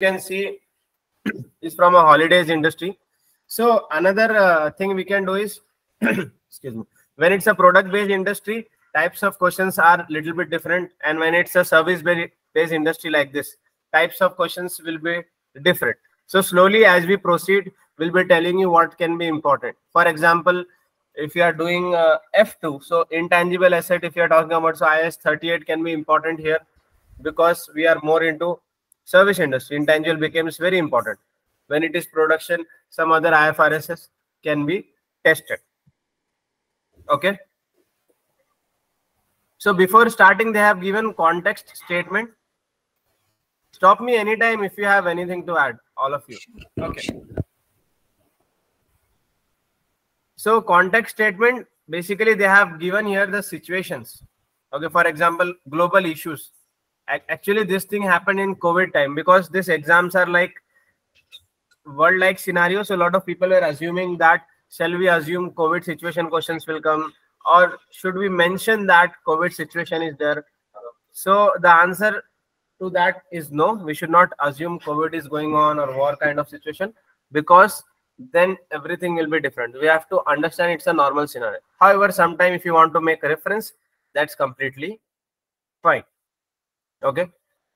can see is from a holidays industry. So another uh, thing we can do is, excuse me, when it's a product based industry, types of questions are little bit different. And when it's a service based industry like this, types of questions will be different. So slowly as we proceed, we'll be telling you what can be important. For example, if you are doing uh, F2, so intangible asset, if you are talking about, so IAS 38 can be important here because we are more into service industry. Intangible becomes very important. When it is production, some other IFRSs can be tested. Okay. So before starting, they have given context statement. Stop me anytime if you have anything to add, all of you. Okay. So context statement, basically they have given here the situations. Okay, for example, global issues. Actually, this thing happened in COVID time because these exams are like world-like scenario. So a lot of people were assuming that shall we assume COVID situation questions will come or should we mention that COVID situation is there? So the answer to that is no. We should not assume COVID is going on or war kind of situation because then everything will be different. We have to understand it's a normal scenario. However, sometime if you want to make a reference, that's completely fine. Okay.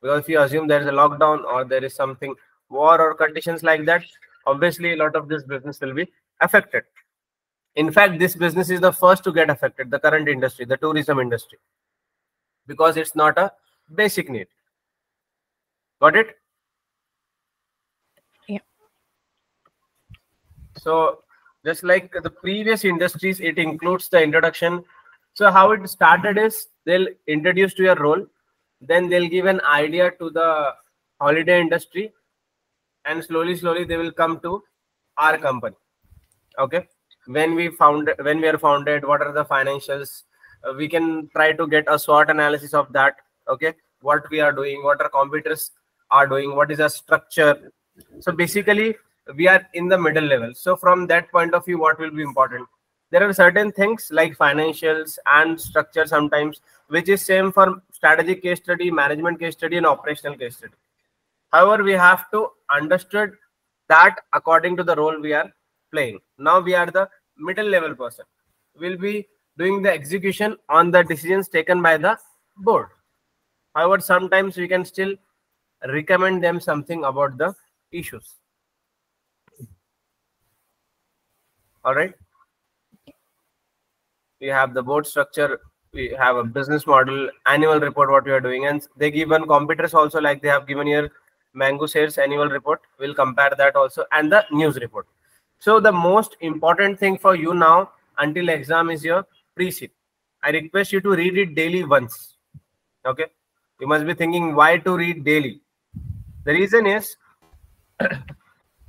Because if you assume there is a lockdown or there is something war or conditions like that, obviously a lot of this business will be affected. In fact, this business is the first to get affected, the current industry, the tourism industry, because it's not a basic need. Got it? Yeah. So just like the previous industries, it includes the introduction. So how it started is they'll introduce to your role, then they'll give an idea to the holiday industry, and slowly, slowly they will come to our company. Okay. When we found when we are founded, what are the financials? Uh, we can try to get a SWOT analysis of that. Okay. What we are doing, what our competitors are doing, what is our structure. So basically, we are in the middle level so from that point of view what will be important there are certain things like financials and structure sometimes which is same for strategic case study management case study and operational case study. However we have to understood that according to the role we are playing. Now we are the middle level person. We'll be doing the execution on the decisions taken by the board. However sometimes we can still recommend them something about the issues. All right we have the board structure we have a business model annual report what we are doing and they give given competitors also like they have given here mango sales annual report. We'll compare that also and the news report. So the most important thing for you now until exam is your pre-seen i request you to read it daily once okay? You must be thinking why to read daily? The reason is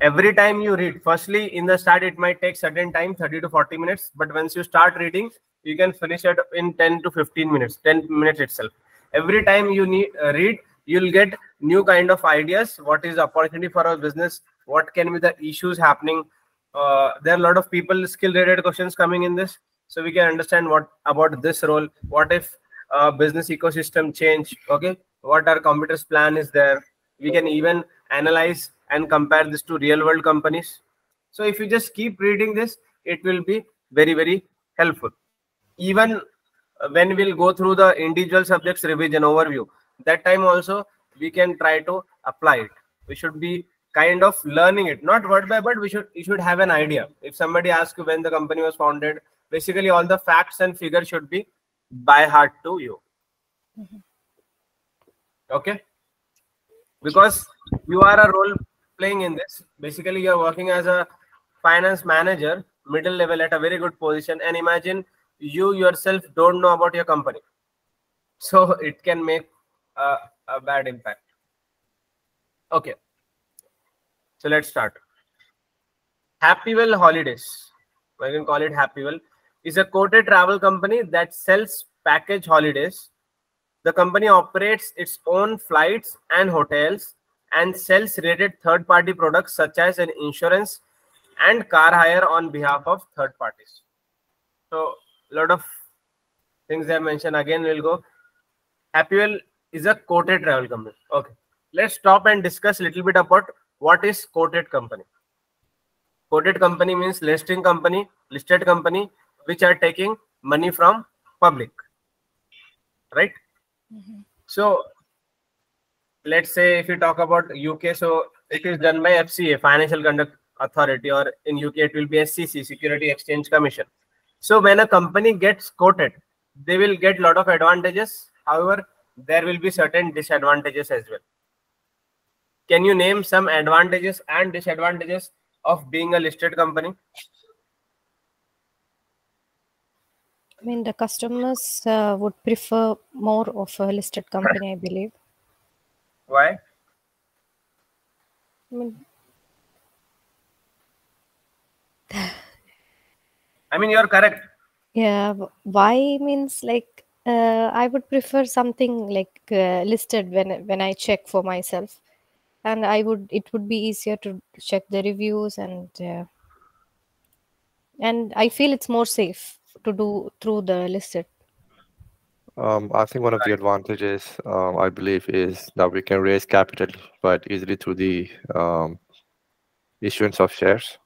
every time you read firstly in the start it might take certain time 30 to 40 minutes but once you start reading you can finish it in 10 to 15 minutes 10 minutes itself. Every time you need uh, read you'll get new kind of ideas what is the opportunity for our business what can be the issues happening. Uh, there are a lot of people skill related questions coming in this so we can understand what about this role what if uh, business ecosystem change okay? What our competitors plan is there? We can even analyze and compare this to real world companies. So if you just keep reading this, it will be very, very helpful. Even when we'll go through the individual subjects revision overview, that time also we can try to apply it. We should be kind of learning it, not word by word. We should you should have an idea. If somebody asks you when the company was founded, basically all the facts and figures should be by heart to you. Mm -hmm. Okay, because you are a role playing in this. Basically, you're working as a finance manager, middle level at a very good position. And imagine you yourself don't know about your company. So it can make a, a bad impact. Okay. So let's start. Happywell Holidays, I can call it Happywell, is a quoted travel company that sells package holidays. The company operates its own flights and hotels and sells rated third party products such as an insurance and car hire on behalf of third parties. So a lot of things I mentioned again we'll go. Happywell is a quoted travel company. Okay. let's stop and discuss a little bit about what is quoted company. Quoted company means listing company, listed company, which are taking money from public, right? Mm-hmm. So let's say if you talk about UK, so it is done by FCA, Financial Conduct Authority, or in UK it will be SEC, Security Exchange Commission. So when a company gets quoted, they will get a lot of advantages. However, there will be certain disadvantages as well. Can you name some advantages and disadvantages of being a listed company? I mean, the customers uh, would prefer more of a listed company, I believe. Why? I mean, I mean, you're correct. Yeah, why means like uh, I would prefer something like uh, listed when when I check for myself, and I would it would be easier to check the reviews and uh, and I feel it's more safe to do through the listed? Um, I think one of the advantages, um, I believe, is that we can raise capital quite easily through the um, issuance of shares.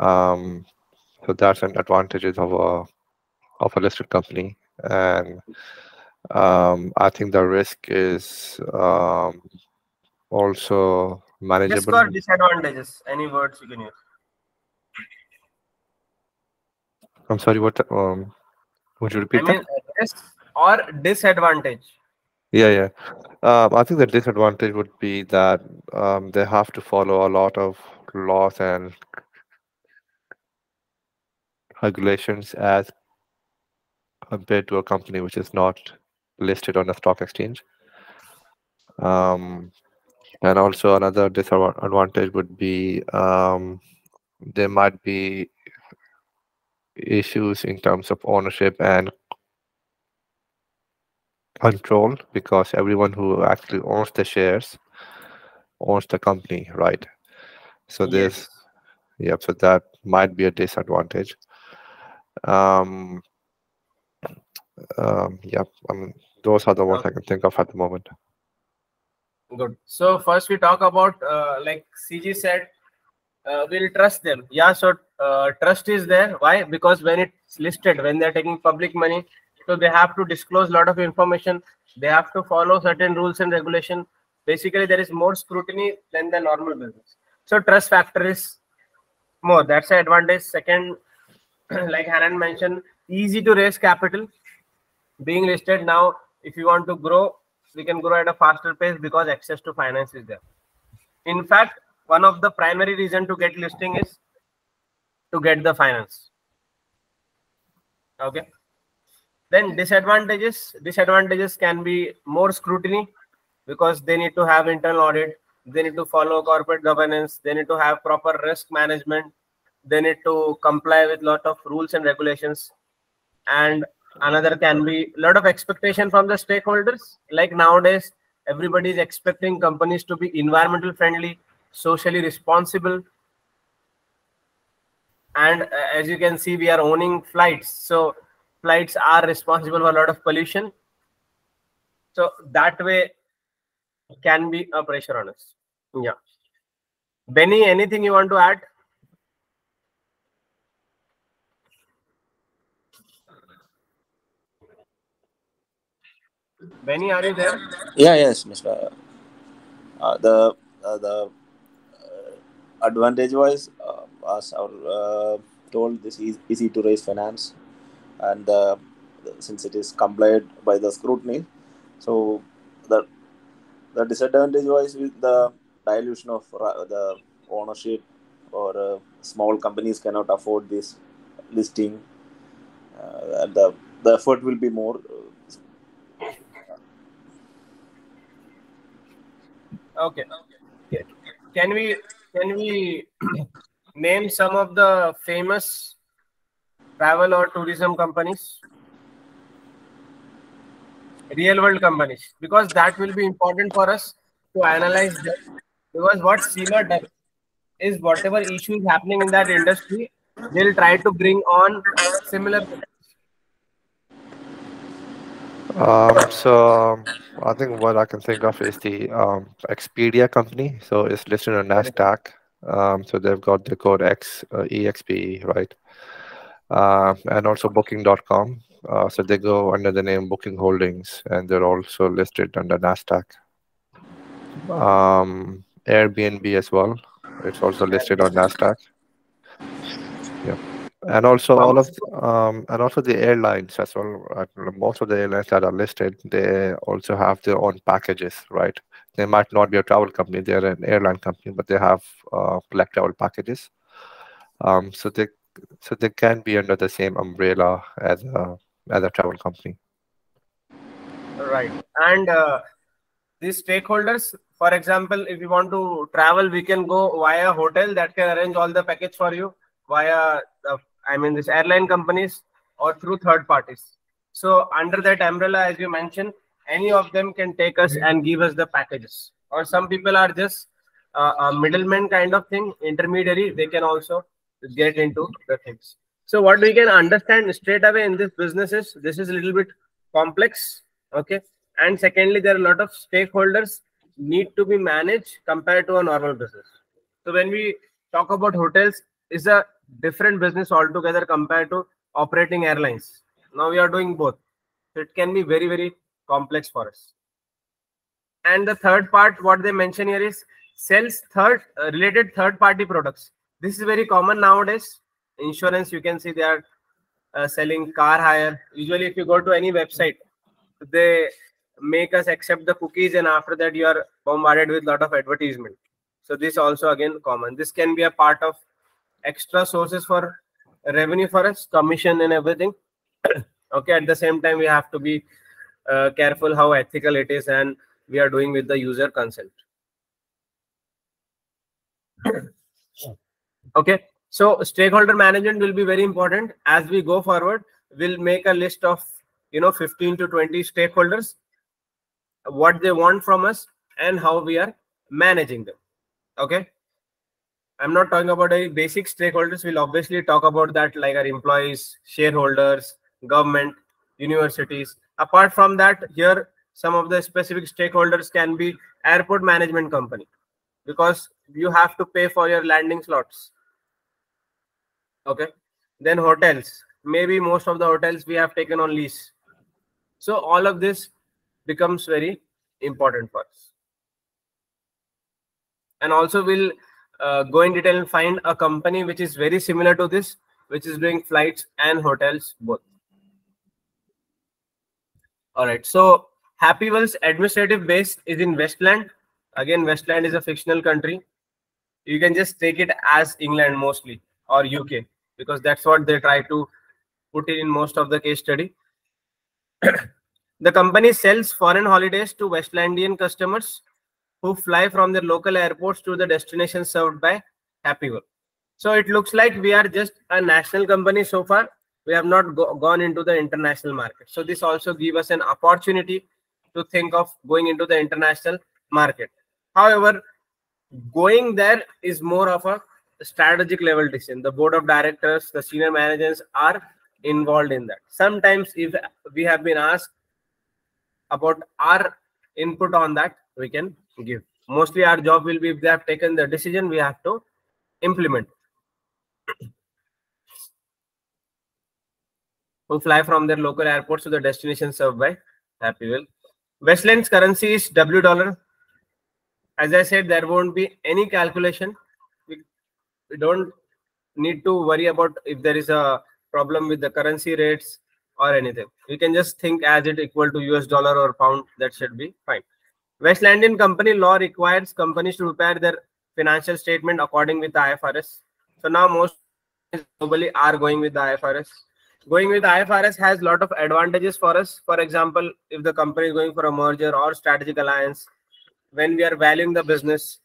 Um, so that's an advantage of a of a listed company, and um, I think the risk is um, also manageable. Risk or disadvantages? Any words you can use? I'm sorry, what? Um, would you repeat I mean, that? or disadvantage? Yeah, yeah. Um, I think the disadvantage would be that um, they have to follow a lot of laws and regulations as compared to a company which is not listed on a stock exchange. Um, and also another disadvantage would be um, there might be issues in terms of ownership and control because everyone who actually owns the shares owns the company, right? So yes. this, yeah, so that might be a disadvantage. Um, um, yeah, I mean, those are the ones I can think of at the moment. Good. So first we talk about, uh, like CG said, uh, we'll trust them. Yeah, so uh, trust is there. Why? Because when it's listed, when they're taking public money, so they have to disclose a lot of information. They have to follow certain rules and regulation. Basically, there is more scrutiny than the normal business. So trust factor is more. That's the advantage. Second, like Hanan mentioned, easy to raise capital. Being listed now, if you want to grow, we can grow at a faster pace because access to finance is there. In fact, one of the primary reason to get listing is to get the finance. Okay. Then disadvantages disadvantages can be more scrutiny because they need to have internal audit they need to follow corporate governance they need to have proper risk management they need to comply with lot of rules and regulations. And another can be a lot of expectation from the stakeholders. Like nowadays everybody is expecting companies to be environmental friendly socially responsible and uh, as you can see we are owning flights. So flights are responsible for a lot of pollution. So that way can be a pressure on us. Yeah. Benny anything you want to add? Benny are you there? Yeah yes mr uh, the uh, the advantage wise, uh, as our uh, told, this is easy to raise finance, and uh, since it is complied by the scrutiny, so the the disadvantage wise with the dilution of the ownership or uh, small companies cannot afford this listing uh, the, the effort will be more. Okay, okay. Can we can we name some of the famous travel or tourism companies? Real world companies, because that will be important for us to analyze. Because what CIMA does is whatever issue is happening in that industry, they'll try to bring on similar. Um, so I think what I can think of is the um, Expedia company. So it's listed on Nasdaq. Um, so they've got the code X uh, EXPE, right? Uh, and also Booking.com. Uh, so they go under the name Booking Holdings, and they're also listed under Nasdaq. Um, Airbnb as well. It's also listed on Nasdaq. Yeah and also all of um, and also the airlines as well most of the airlines that are listed they also have their own packages right they might not be a travel company they're an airline company but they have uh, black travel packages. Um, so they so they can be under the same umbrella as a as a travel company. Right. And uh, these stakeholders for example if you want to travel we can go via hotel that can arrange all the package for you via the I mean, these airline companies or through third parties. So under that umbrella, as you mentioned, any of them can take us and give us the packages. Or some people are just uh, a middleman kind of thing, intermediary. They can also get into the things. So what we can understand straight away in this business is this is a little bit complex. Okay. And secondly, there are a lot of stakeholders need to be managed compared to a normal business. So when we talk about hotels, is a different business altogether compared to operating airlines. Now we are doing both. It can be very, very complex for us. And the third part, what they mention here is sells third uh, related third party products. This is very common nowadays. Insurance, you can see they are uh, selling car hire. Usually, if you go to any website, they make us accept the cookies, and after that, you are bombarded with a lot of advertisement. So this also again common. This can be a part of extra sources for revenue for us, commission and everything. okay, at the same time, we have to be uh, careful how ethical it is and we are doing with the user consent. okay, so stakeholder management will be very important as we go forward. We'll make a list of you know 15 to 20 stakeholders, what they want from us, and how we are managing them. Okay I'm not talking about any basic stakeholders. We'll obviously talk about that, like our employees, shareholders, government, universities. Apart from that, here some of the specific stakeholders can be airport management company because you have to pay for your landing slots. Okay. Then hotels. Maybe most of the hotels we have taken on lease. So all of this becomes very important for us. And also we'll uh, go in detail and find a company which is very similar to this, which is doing flights and hotels both. All right. So Happywell's administrative base is in Westland. Again, Westland is a fictional country. You can just take it as England mostly or UK because that's what they try to put in most of the case study. the company sells foreign holidays to Westlandian customers who fly from their local airports to the destination served by Happywell. So it looks like we are just a national company so far. We have not go gone into the international market. So this also gives us an opportunity to think of going into the international market. However, going there is more of a strategic level decision. The board of directors, the senior managers are involved in that. Sometimes if we have been asked about our input on that, we can give. Mostly our job will be if they have taken the decision, we have to implement. Who fly from their local airports to the destination served by Happywell. Westland's currency is W dollar. As I said, there won't be any calculation. We, we don't need to worry about if there is a problem with the currency rates or anything. We can just think as it equal to US dollar or pound. That should be fine. Westlandian company law requires companies to prepare their financial statement according with the IFRS. So now most globally are going with the IFRS. Going with IFRS has a lot of advantages for us. For example, if the company is going for a merger or strategic alliance, when we are valuing the business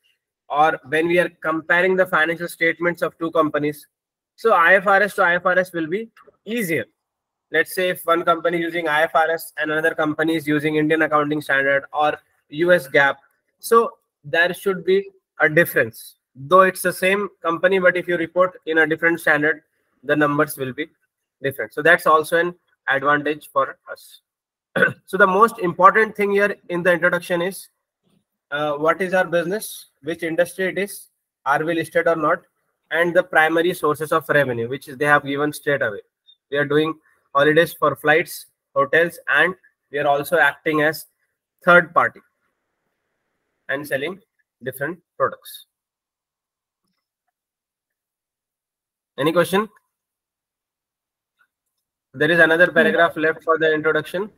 or when we are comparing the financial statements of two companies. So IFRS to IFRS will be easier. Let's say if one company is using IFRS and another company is using Indian accounting standard or US GAAP. So there should be a difference. Though it's the same company, but if you report in a different standard, the numbers will be different. So that's also an advantage for us. so the most important thing here in the introduction is uh, what is our business, which industry it is, are we listed or not, and the primary sources of revenue, which they have given straight away. We are doing holidays for flights, hotels, and we are also acting as third party and selling different products. Any question? There is another paragraph left for the introduction.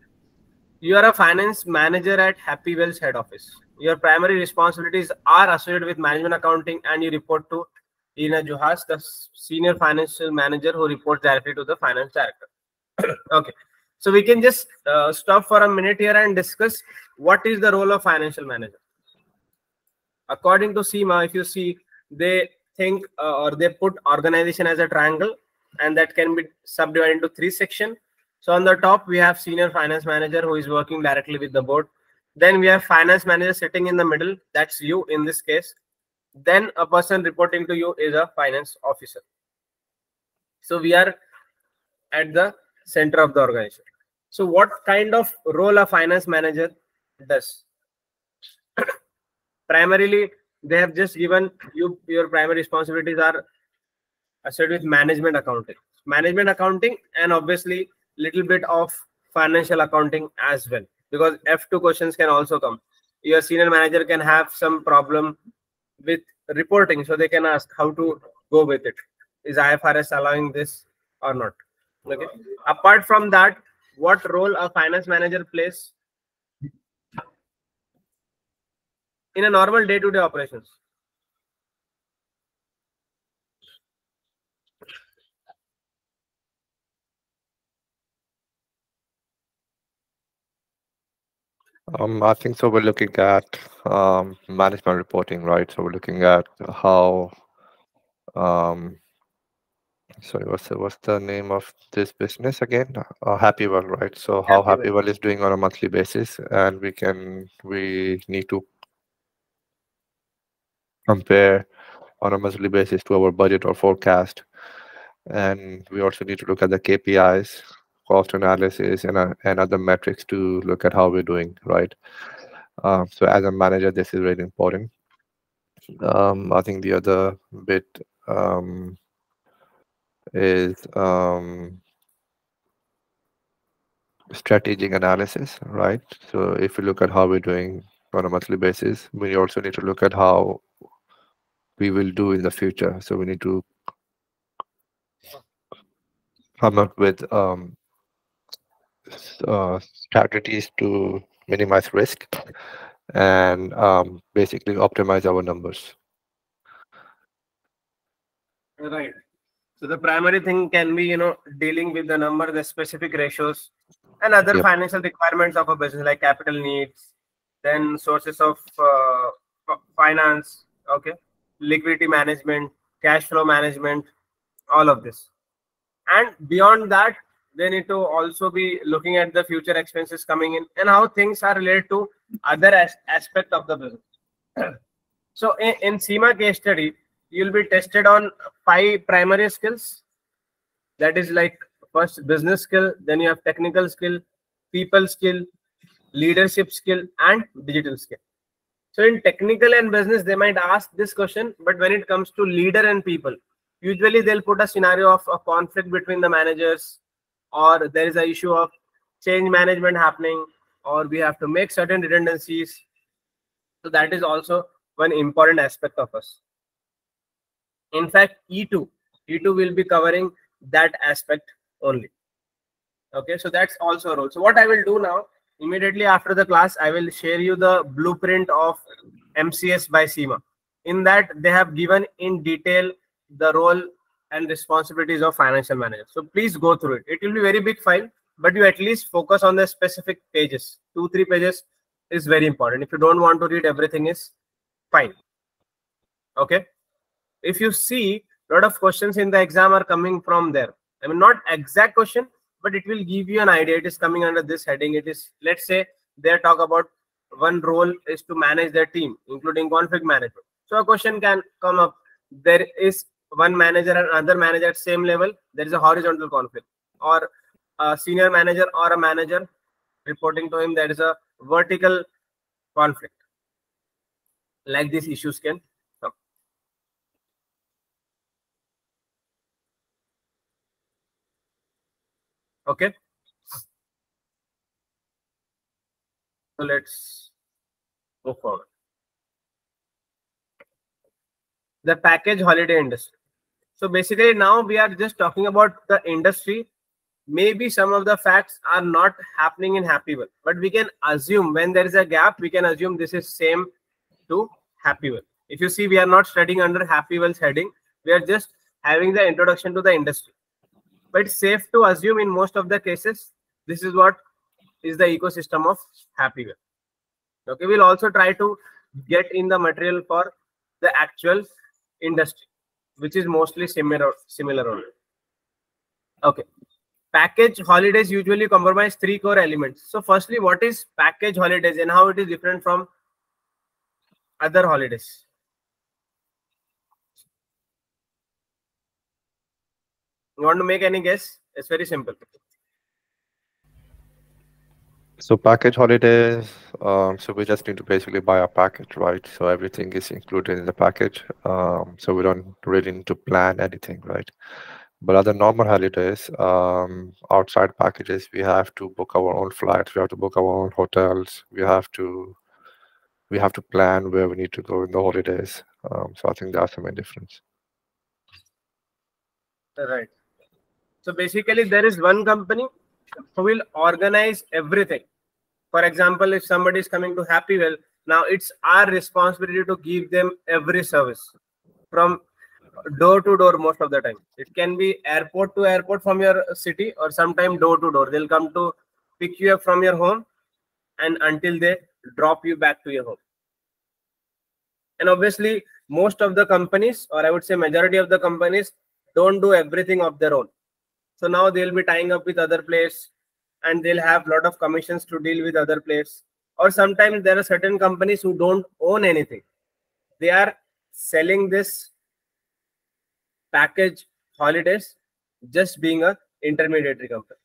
You are a finance manager at Happywell's head office. Your primary responsibilities are associated with management accounting and you report to Ina Johas, the senior financial manager who reports directly to the finance director. okay. So we can just uh, stop for a minute here and discuss what is the role of financial manager. According to CIMA, if you see, they think uh, or they put organization as a triangle and that can be subdivided into three sections. So on the top, we have senior finance manager who is working directly with the board. Then we have finance manager sitting in the middle. That's you in this case. Then a person reporting to you is a finance officer. So we are at the center of the organization. So what kind of role a finance manager does? Primarily, they have just given you your primary responsibilities are associated with management accounting. Management accounting and obviously little bit of financial accounting as well. Because f2 questions can also come. Your senior manager can have some problem with reporting so they can ask how to go with it. Is ifrs allowing this or not? Okay. Apart from that what role a finance manager plays in a normal day-to-day operations Um, I think so. We're looking at um, management reporting, right? So we're looking at how. Um, sorry, what's the, what's the name of this business again? Uh, Happywell, right? So how Happywell. Happywell is doing on a monthly basis, and we can we need to compare on a monthly basis to our budget or forecast, and we also need to look at the KPIs cost analysis and, uh, and other metrics to look at how we're doing, right? Um, so as a manager, this is really important. Um, I think the other bit um, is um, strategic analysis, right? So if we look at how we're doing on a monthly basis, we also need to look at how we will do in the future. So we need to come up with um, uh, strategies to minimize risk and um, basically optimize our numbers. Right. So the primary thing can be, you know, dealing with the number, the specific ratios, and other Yep. financial requirements of a business like capital needs, then sources of uh, finance, okay, liquidity management, cash flow management, all of this. And beyond that, they need to also be looking at the future expenses coming in and how things are related to other as- aspect of the business. so in, in CIMA case study, you'll be tested on five primary skills. That is like first business skill, then you have technical skill, people skill, leadership skill, and digital skill. So in technical and business, they might ask this question, but when it comes to leader and people, usually they'll put a scenario of a conflict between the managers, or there is a issue of change management happening, or we have to make certain redundancies. So that is also one important aspect of us. In fact, E2, E2 will be covering that aspect only. Okay, so that's also a role. So what I will do now, immediately after the class, I will share you the blueprint of MCS by CIMA. In that, they have given in detail the role and responsibilities of financial manager. So please go through it. It will be very big file, but you at least focus on the specific pages. Two, three pages is very important. If you don't want to read everything is fine. Okay. If you see a lot of questions in the exam are coming from there. I mean, not exact question, but it will give you an idea. It is coming under this heading. It is, let's say, they talk about one role is to manage their team, including conflict management. So a question can come up. There is one manager and another manager at same level. There is a horizontal conflict, or a senior manager or a manager reporting to him, there is a vertical conflict. Like these issues can come. Okay. So let's go forward. The package holiday industry. So basically now we are just talking about the industry. Maybe some of the facts are not happening in Happywell, but we can assume when there is a gap, we can assume this is same to Happywell. If you see, we are not studying under Happywell's heading. We are just having the introduction to the industry. But it's safe to assume in most of the cases, this is what is the ecosystem of Happywell. Okay, we'll also try to get in the material for the actual industry, which is mostly similar similar only. Okay. Package holidays usually comprise three core elements. So firstly, what is package holidays and how it is different from other holidays? You want to make any guess? It's very simple. So package holidays, um, so we just need to basically buy a package, right? So everything is included in the package. Um, so we don't really need to plan anything, right? But other normal holidays, um, outside packages, we have to book our own flights, we have to book our own hotels, we have to we have to plan where we need to go in the holidays. Um, so I think that's the main difference. Right. So basically, there is one company who will organize everything. For example, if somebody is coming to Happywell, now it's our responsibility to give them every service from door to door most of the time. It can be airport to airport from your city or sometime door to door. They'll come to pick you up from your home and until they drop you back to your home. And obviously, most of the companies, or I would say majority of the companies, don't do everything of their own. So now they'll be tying up with other players and they'll have a lot of commissions to deal with other players. Or sometimes there are certain companies who don't own anything. They are selling this package holidays just being a intermediary company.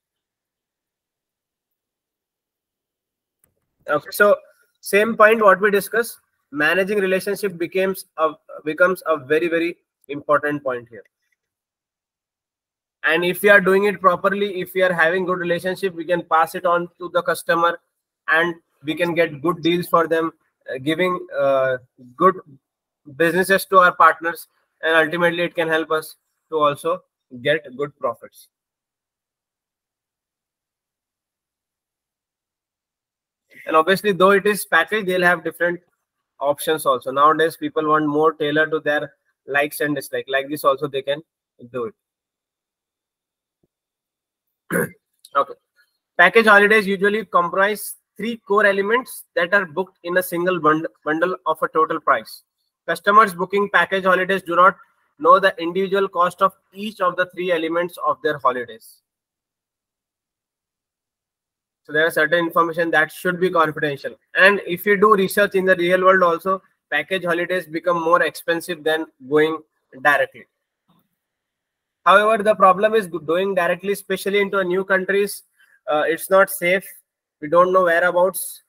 Okay, so same point what we discussed, managing relationship becomes a becomes a very very important point here. And if we are doing it properly, if we are having good relationship, we can pass it on to the customer, and we can get good deals for them, uh, giving uh, good businesses to our partners, and ultimately it can help us to also get good profits. and obviously though it is packaged they'll have different options also. Nowadays people want more tailored to their likes and dislike like this also they can do it okay package holidays usually comprise three core elements that are booked in a single bund bundle of a total price customers booking package holidays do not know the individual cost of each of the three elements of their holidays so there are certain information that should be confidential. And if you do research in the real world also, package holidays become more expensive than going directly. However, the problem is going directly, especially into new countries, uh, it's not safe. We don't know whereabouts.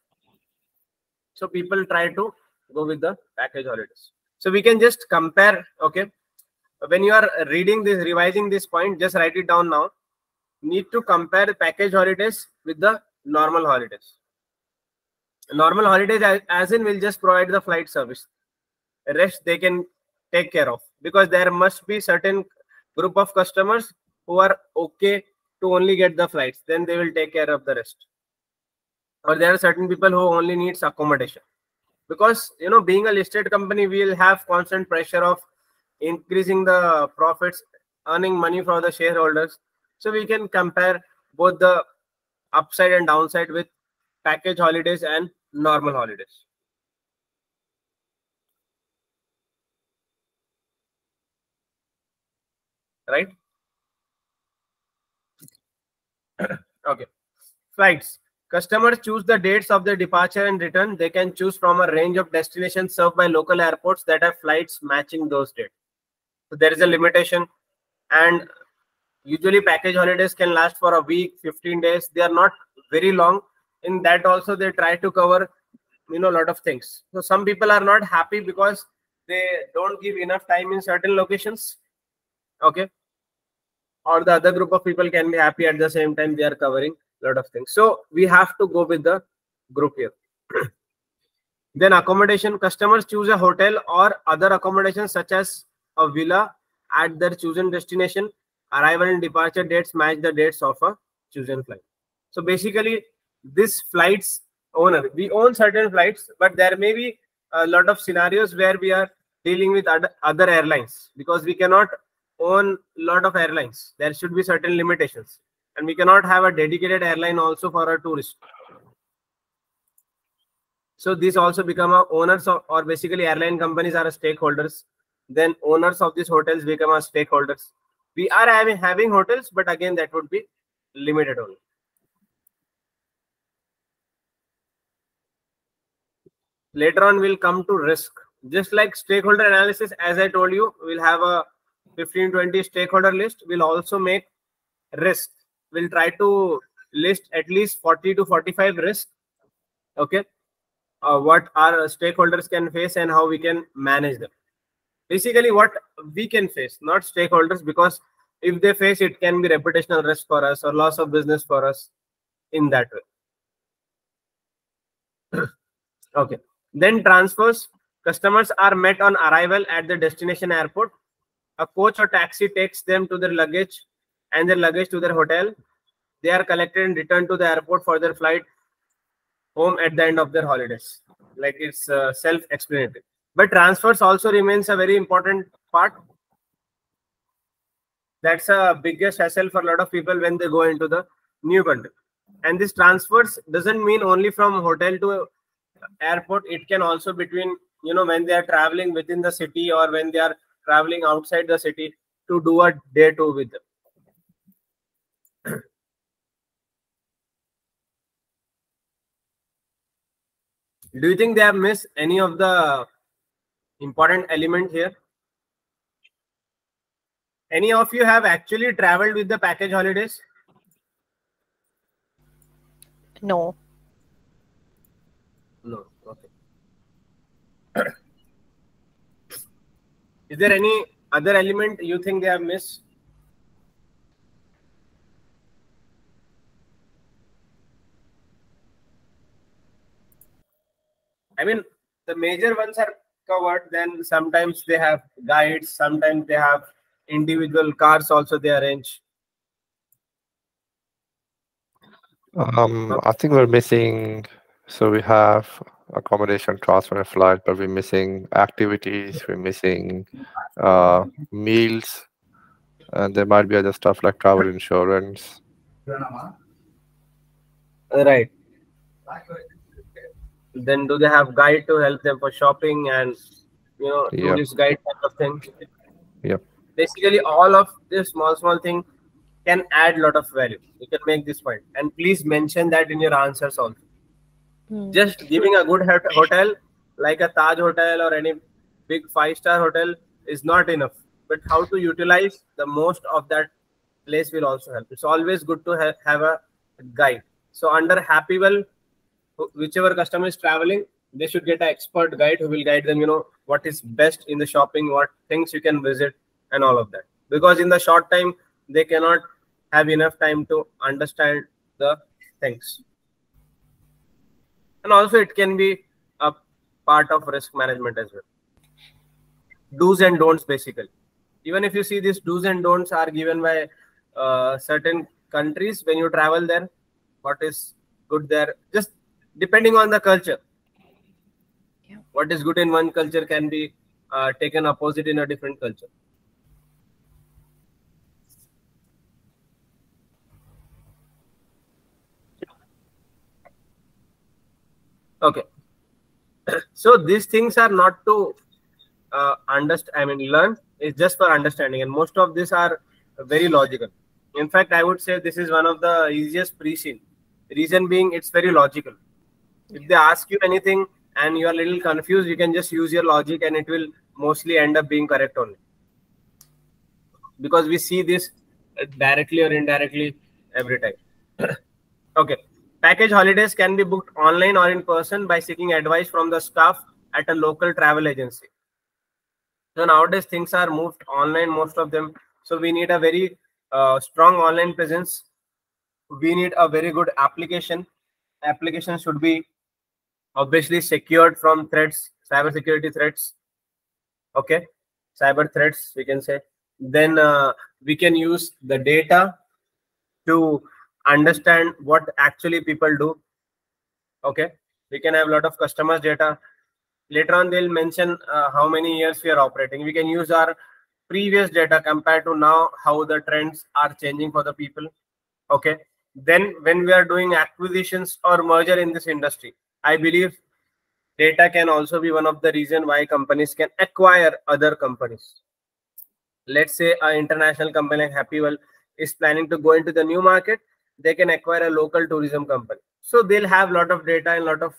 So people try to go with the package holidays. So we can just compare, okay? When you are reading this, revising this point, just write it down now. Need to compare package holidays with the normal holidays. Normal holidays, as, in, will just provide the flight service. Rest they can take care of because there must be certain group of customers who are okay to only get the flights. Then they will take care of the rest. Or there are certain people who only needs accommodation because you know being a listed company we will have constant pressure of increasing the profits earning money for the shareholders so we can compare both the upside and downside with package holidays and normal holidays. Right? okay. Flights. Customers choose the dates of their departure and return. They can choose from a range of destinations served by local airports that have flights matching those dates. So there is a limitation and usually package holidays can last for a week 15 days they are not very long in that also they try to cover you know a lot of things so some people are not happy because they don't give enough time in certain locations okay or the other group of people can be happy at the same time they are covering a lot of things. So we have to go with the group here. Then accommodation customers choose a hotel or other accommodations such as a villa at their chosen destination. Arrival and departure dates match the dates of a chosen flight. So basically this flight's owner we own certain flights but there may be a lot of scenarios where we are dealing with other airlines because we cannot own lot of airlines. There should be certain limitations. And we cannot have a dedicated airline also for a tourist. So these also become owners of, or basically airline companies are stakeholders. Then owners of these hotels become our stakeholders. We are having having hotels but again that would be limited only. Later on we'll come to risk. Just like stakeholder analysis as i told you we'll have a 15 20 stakeholder list we'll also make risk. We'll try to list at least 40 to 45 risk okay uh, what our stakeholders can face and how we can manage them. Basically what we can face not stakeholders because if they face it can be reputational risk for us or loss of business for us in that way. Okay. Then transfers. Customers are met on arrival at the destination airport a coach or taxi takes them to their luggage and their luggage to their hotel. They are collected and returned to the airport for their flight home at the end of their holidays. Like it's uh, self-explanatory. But transfers also remains a very important part. That's a biggest hassle for a lot of people when they go into the new country. And this transfers doesn't mean only from hotel to airport. It can also between you know when they are traveling within the city or when they are traveling outside the city to do a day two with them. Do you think they have missed any of the important element here? Any of you have actually traveled with the package holidays? No no okay is there any other element you think they have missed I mean, the major ones are covered. Then sometimes they have guides. Sometimes they have individual cars also they arrange. Um, I think we're missing. So we have accommodation, transfer, and flight, but we're missing activities. We're missing uh, meals, and there might be other stuff like travel insurance. Right then do they have guide to help them for shopping and you know yep. tourist guide kind of thing yep basically all of this small small thing can add a lot of value you can make this point and please mention that in your answers also hmm. just giving a good hotel like a taj hotel or any big five star hotel is not enough. But how to utilize the most of that place will also help. It's always good to ha- have a guide. So under happywell whichever customer is traveling they should get an expert guide who will guide them you know what is best in the shopping what things you can visit and all of that. Because in the short time they cannot have enough time to understand the things and also it can be a part of risk management as well. Do's and don'ts basically. Even if you see these do's and don'ts are given by uh, certain countries when you travel there what is good there just depending on the culture. Yeah. what is good in one culture can be uh, taken opposite in a different culture okay. So these things are not to uh, understand i mean learn. It's just for understanding and most of these are very logical. In fact i would say this is one of the easiest pre-seen. Reason being it's very logical. If they ask you anything and you are a little confused you can just use your logic and it will mostly end up being correct only. Because we see this directly or indirectly every time. Okay Package holidays can be booked online or in person by seeking advice from the staff at a local travel agency. So nowadays things are moved online, most of them. So we need a very uh, strong online presence. We need a very good application. Application should be obviously secured from threats, cyber security threats. Okay, cyber threats we can say. Then uh, we can use the data to understand what actually people do. Okay, we can have a lot of customers data. Later on, they'll mention uh, how many years we are operating. We can use our previous data compared to now how the trends are changing for the people okay then when we are doing acquisitions or merger in this industry i believe data can also be one of the reason why companies can acquire other companies let's say an international company like happywell is planning to go into the new market they can acquire a local tourism company. So they'll have a lot of data and a lot of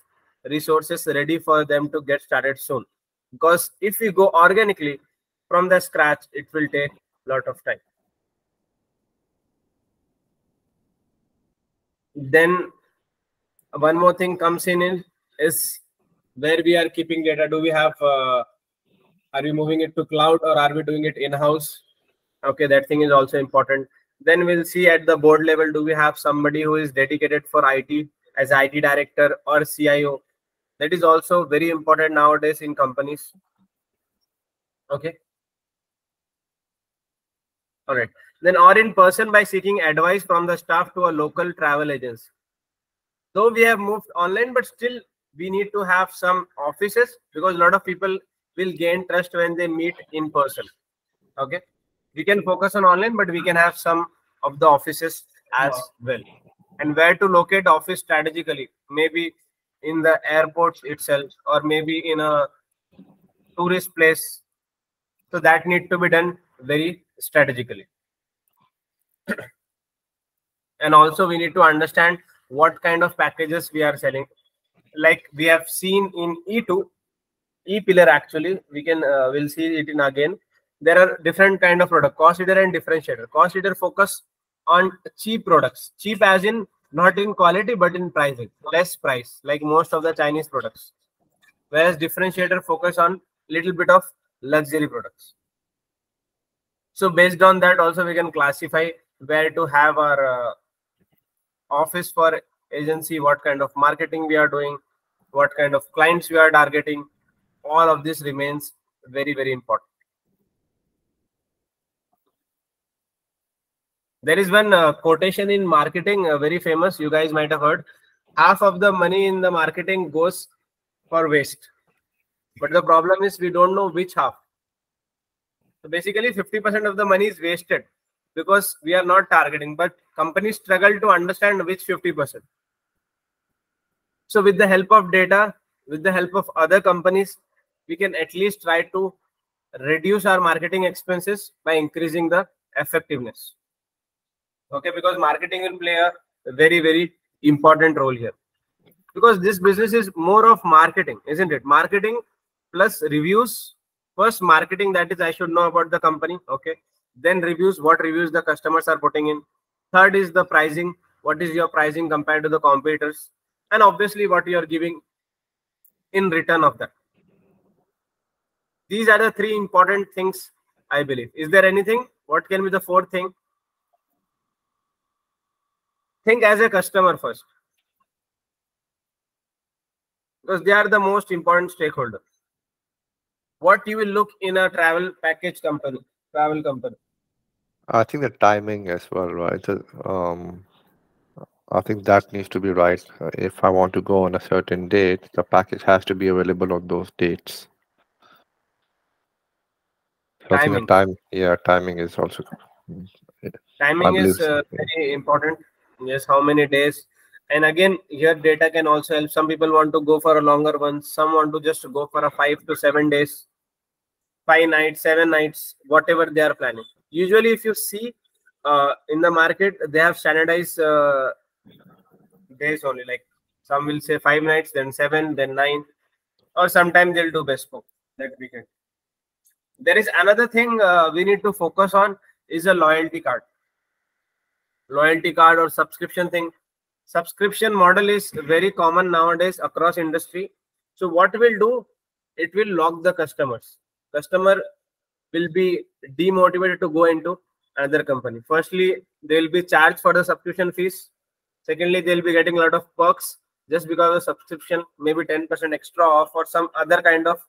resources ready for them to get started soon. Because if we go organically from the scratch it will take a lot of time. Then one more thing comes in, is where we are keeping data. Do we have uh, are we moving it to cloud or are we doing it in house okay that thing is also important then we'll see at the board level do we have somebody who is dedicated for it as it director or cio that is also very important nowadays in companies okay all right. Then or in person by seeking advice from the staff to a local travel agency. Though we have moved online, but still we need to have some offices because a lot of people will gain trust when they meet in person. Okay. We can focus on online, but we can have some of the offices as well. And where to locate office strategically, maybe in the airports itself, or maybe in a tourist place. So that need to be done very strategically. and also we need to understand what kind of packages we are selling. Like we have seen in E2, E pillar actually, we can uh, we'll see it in again. There are different kind of product, cost leader and differentiator. Cost leader focus on cheap products, cheap as in not in quality but in pricing, less price, like most of the Chinese products. Whereas differentiator focus on little bit of luxury products. So based on that, also we can classify where to have our uh, office for agency, what kind of marketing we are doing, what kind of clients we are targeting. All of this remains very, very important. There is one uh, quotation in marketing, uh, very famous. You guys might have heard. Half of the money in the marketing goes for waste. But the problem is we don't know which half. So basically 50% of the money is wasted because we are not targeting, but companies struggle to understand which 50%. So with the help of data, with the help of other companies, we can at least try to reduce our marketing expenses by increasing the effectiveness. Okay, because marketing will play a very, very important role here. Because this business is more of marketing, isn't it? Marketing plus reviews. First marketing that is i should know about the company okay? Then reviews what reviews the customers are putting in. Third is the pricing. What is your pricing compared to the competitors? And obviously what you are giving in return of that. These are the three important things i believe. Is there anything? What can be the fourth thing think as a customer first because they are the most important stakeholder what you will look in a travel package company, travel company? I think the timing as well, right? Um, I think that needs to be right. If I want to go on a certain date, the package has to be available on those dates. So I think the time, yeah, timing is also. Timing is uh, very important. Yes, how many days? And again, here data can also help. Some people want to go for a longer one. Some want to just go for a five to seven days five nights, seven nights, whatever they are planning. Usually, if you see uh, in the market, they have standardized uh, days only. Like some will say five nights, then seven, then nine, or sometimes they'll do bespoke that weekend. There is another thing uh, we need to focus on is a loyalty card. Loyalty card or subscription thing. subscription model is very common nowadays across industry. So what will do it will lock the customers. Customer will be demotivated to go into another company. Firstly they will be charged for the subscription fees. Secondly they'll be getting a lot of perks. Just because of subscription maybe 10% extra off or some other kind of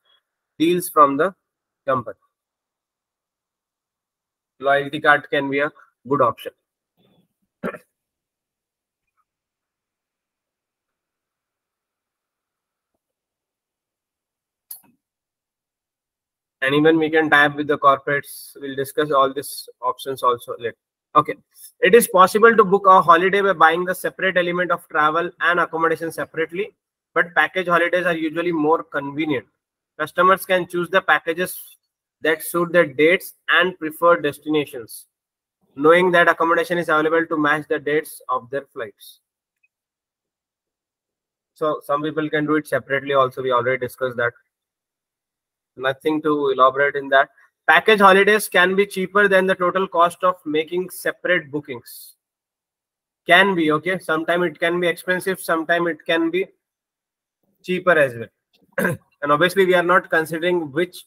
deals from the company. Loyalty card can be a good option and even we can tie up with the corporates. We'll discuss all these options also later. Okay. It is possible to book a holiday by buying the separate element of travel and accommodation separately but package holidays are usually more convenient. Customers can choose the packages that suit their dates and preferred destinations knowing that accommodation is available to match the dates of their flights. So some people can do it separately also. We already discussed that nothing to elaborate in that. Package holidays can be cheaper than the total cost of making separate bookings. Can be, okay? Sometime it can be expensive, sometime it can be cheaper as well. and obviously, we are not considering which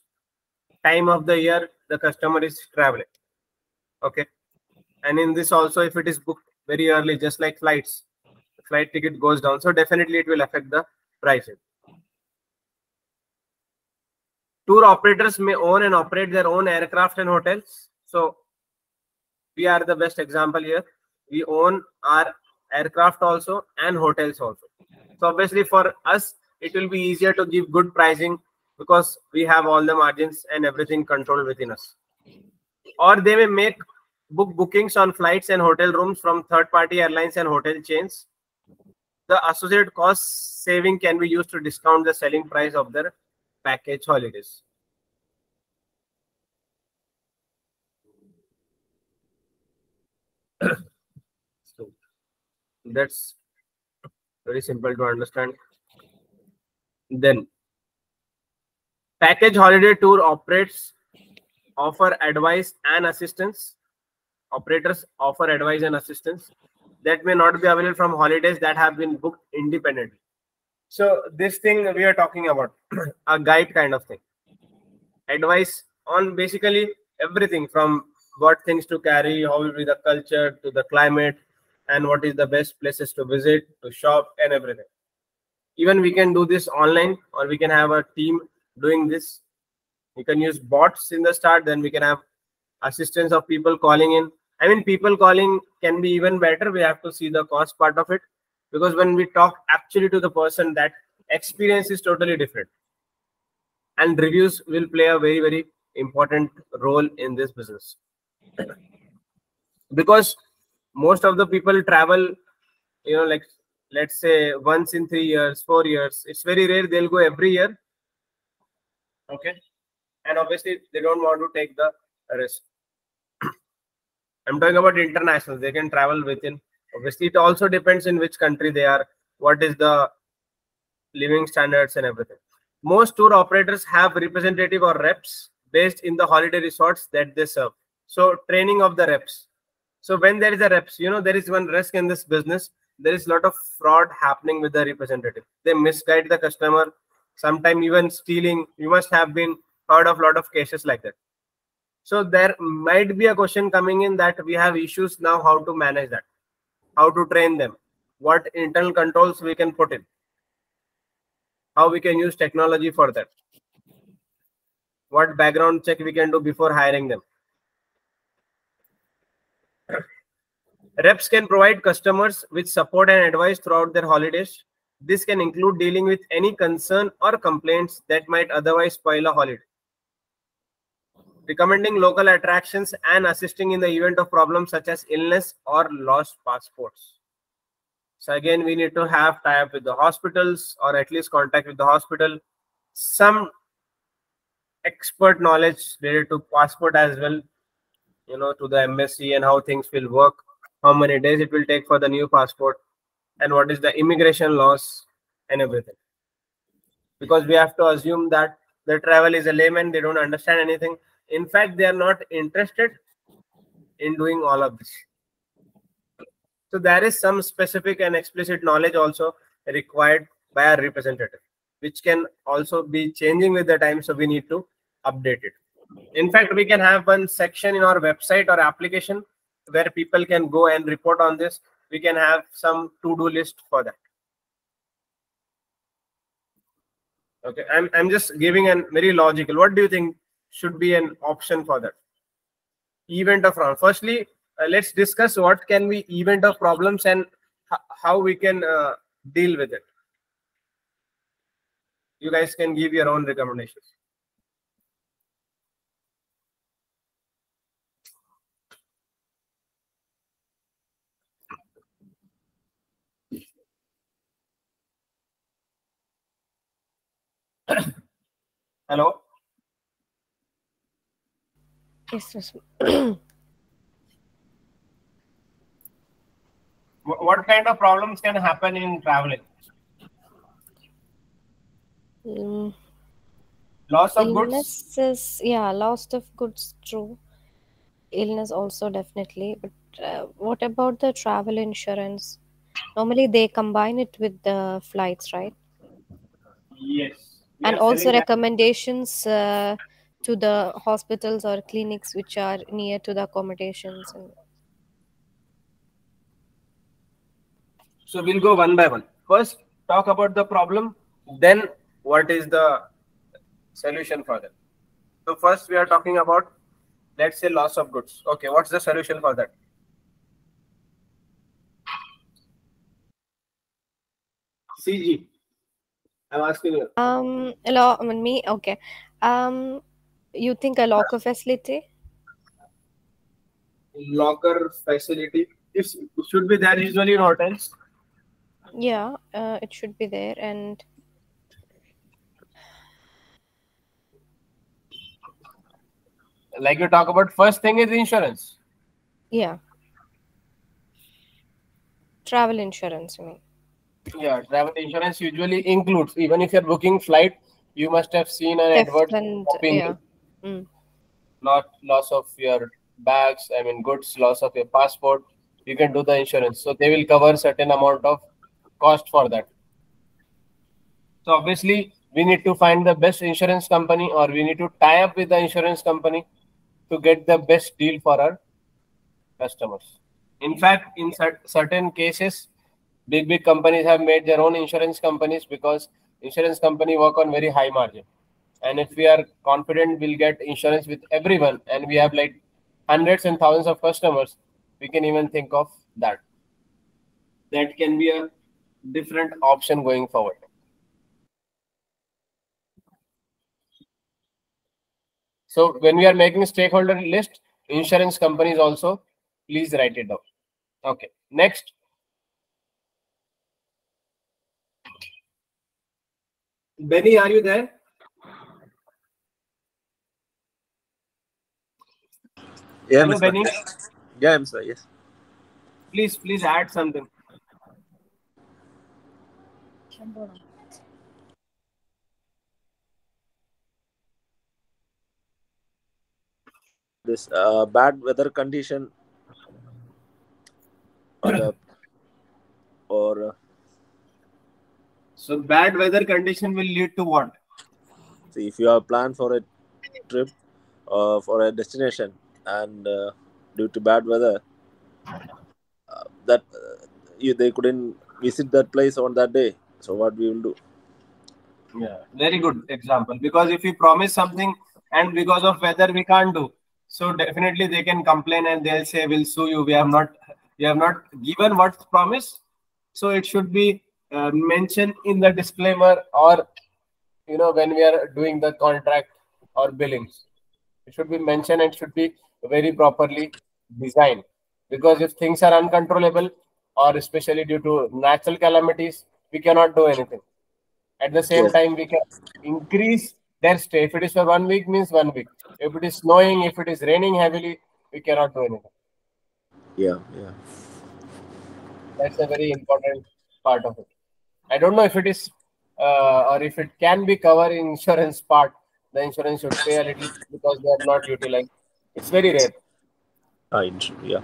time of the year the customer is traveling. Okay. And in this also, if it is booked very early, just like flights, flight ticket goes down. So definitely it will affect the pricing. Tour operators may own and operate their own aircraft and hotels. So we are the best example here. We own our aircraft also and hotels also. So obviously for us, it will be easier to give good pricing because we have all the margins and everything controlled within us. Or they may make book bookings on flights and hotel rooms from third-party airlines and hotel chains. The associated cost saving can be used to discount the selling price of their package holidays. so that's very simple to understand. Then package holiday tour operates offer advice and assistance. Operators offer advice and assistance that may not be available from holidays that have been booked independently. So this thing we are talking about, a guide kind of thing. Advice on basically everything from what things to carry, how will be the culture, to the climate, and what is the best places to visit, to shop, and everything. Even we can do this online, or we can have a team doing this. We can use bots in the start, then we can have assistance of people calling in. I mean, people calling can be even better. We have to see the cost part of it because when we talk actually to the person that experience is totally different. And reviews will play a very very important role in this business. Because most of the people travel you know like let's say once in three years four years it's very rare they'll go every year. Okay? And obviously they don't want to take the risk. I'm talking about international they can travel within obviously it also depends in which country they are what is the living standards and everything. Most tour operators have representative or reps based in the holiday resorts that they serve. So training of the reps. So when there is a reps you know there is one risk in this business. There is a lot of fraud happening with the representative. They misguide the customer sometime even stealing. You must have been heard of a lot of cases like that. So there might be a question coming in that we have issues now how to manage that how to train them, what internal controls we can put in, how we can use technology for that, what background check we can do before hiring them. Reps can provide customers with support and advice throughout their holidays. This can include dealing with any concern or complaints that might otherwise spoil a holiday recommending local attractions and assisting in the event of problems such as illness or lost passports. So again, we need to have tie up with the hospitals or at least contact with the hospital. Some expert knowledge related to passport as well, you know, to the embassy and how things will work, how many days it will take for the new passport, and what is the immigration laws and everything. Because we have to assume that the travel is a layman, they don't understand anything in fact they are not interested in doing all of this So there is some specific and explicit knowledge also required by our representative, which can also be changing with the time. So we need to update it. In fact, we can have one section in our website or application where people can go and report on this. We can have some to-do list for that. Okay, I'm, I'm just giving a very logical. What do you think should be an option for that? Event of problem. Firstly, uh, let's discuss what can be event of problems and how we can uh, deal with it. You guys can give your own recommendations. Hello. Yes, yes. What kind of problems can happen in traveling? Mm, Loss of goods. illness is yeah, loss of goods true. Illness also definitely, but uh, what about the travel insurance? Normally they combine it with the flights, right? Yes. And are also recommendations uh, to the hospitals or clinics which are near to the accommodations and So we'll go one by one. First, talk about the problem. Then, what is the solution for that? So first, we are talking about, let's say, loss of goods. Okay, what's the solution for that? CG. I'm asking you. um law I mean, me okay um you think a locker facility Locker facility. It should be there usually in hotels. yeah uh, it should be there and Like you talk about, first thing is insurance. yeah travel insurance I mean Yeah, travel insurance usually includes, even if you're booking flight, you must have seen an advert and yeah mm. not loss of your bags, I mean goods, loss of your passport, you can do the insurance. So they will cover certain amount of cost for that. So obviously we need to find the best insurance company or we need to tie up with the insurance company to get the best deal for our customers. In fact, in cer- certain cases, big big companies have made their own insurance companies because insurance company work on very high margin and if we are confident we'll get insurance with everyone. And we have like hundreds and thousands of customers. We can even think of that. That can be a different option going forward. So when we are making stakeholder list insurance companies also please write it down. Okay next. Benny are you there Yeah, Hello, benny Yeah, I'm sorry. Yes. please please add something This uh, bad weather condition or the, or uh, so bad weather condition will lead to what see if you have planned for a trip uh, for a destination and uh, due to bad weather uh, that uh, they couldn't visit that place on that day so what we will do Yeah, very good example. Because if we promise something and because of weather we can't do, so definitely they can complain and they'll say we'll sue you. We have not, we have not given what's promised. So it should be uh, mentioned in the disclaimer or, you know, when we are doing the contract or billings, it should be mentioned and should be very properly designed. Because if things are uncontrollable or especially due to natural calamities, we cannot do anything. At the same Yes. time we can increase their stay. If it is for one week means one week. If it is snowing if it is raining heavily we cannot do anything. Yeah yeah. That's a very important part of it. I don't know if it is uh, or if it can be covered in insurance part. The insurance should pay a little because they are not utilized it's very rare. Uh, yeah.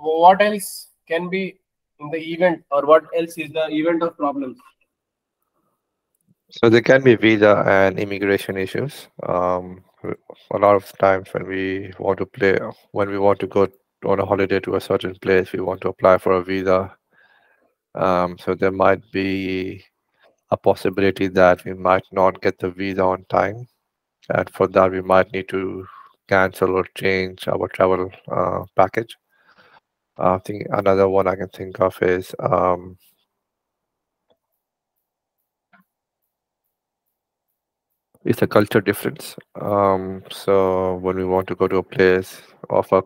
What else can be in the event, or what else is the event of problems? So there can be visa and immigration issues. Um, a lot of times when we want to play, when we want to go on a holiday to a certain place, we want to apply for a visa. Um, so there might be a possibility that we might not get the visa on time. And for that, we might need to cancel or change our travel uh, package. I think another one I can think of is um, it's a culture difference. Um, so when we want to go to a place of a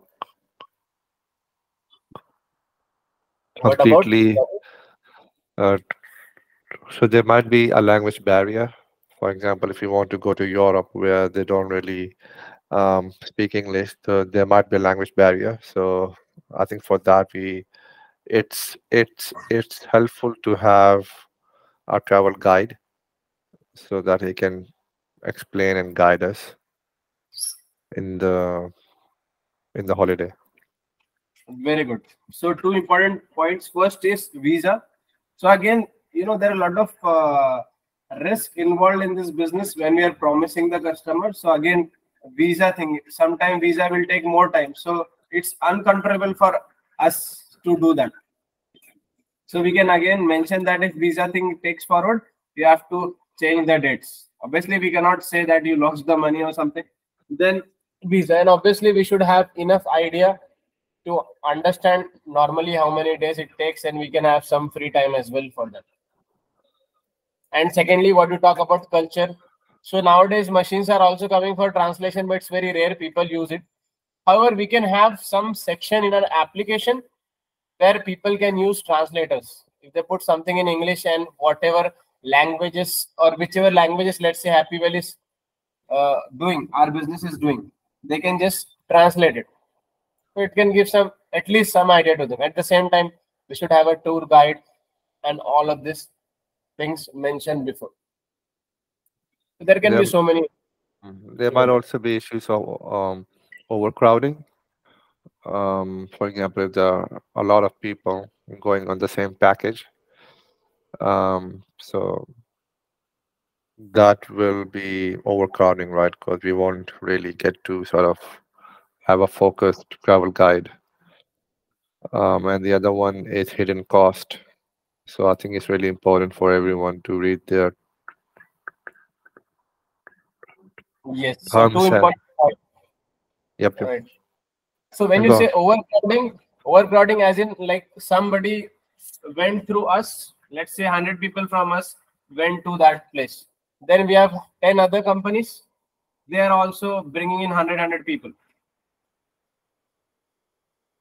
completely, uh, so there might be a language barrier. For example, if you want to go to Europe where they don't really um, speak English, so there might be a language barrier. So I think for that we, it's it's it's helpful to have a travel guide so that he can explain and guide us in the in the holiday. Very good. So two important points. First is visa. So again, you know, there are a lot of uh, risk involved in this business when we are promising the customer. So again, visa thing. Sometimes visa will take more time. So it's uncontrollable for us to do that. So we can again mention that if visa thing takes forward, you have to change the dates. Obviously, we cannot say that you lost the money or something. Then visa, and obviously we should have enough idea to understand normally how many days it takes and we can have some free time as well for that and secondly what you talk about culture. So nowadays machines are also coming for translation but it's very rare people use it. However we can have some section in our application where people can use translators. If they put something in english and whatever languages or whichever languages let's say Happywell is uh, doing our business is doing they can just translate it. So it can give some at least some idea to them. At the same time we should have a tour guide and all of these things mentioned before there can Yeah. be so many There might also be issues of um, overcrowding. Um, for example, if there are a lot of people going on the same package, um, so that will be overcrowding, right? Because we won't really get to sort of have a focused travel guide. Um, and the other one is hidden cost. So I think it's really important for everyone to read their yes so two important points, yep, yep. right. So when you Go. say overcrowding overcrowding as in like somebody went through us let's say 100 people from us went to that place. Then we have 10 other companies they are also bringing in 100 100 people.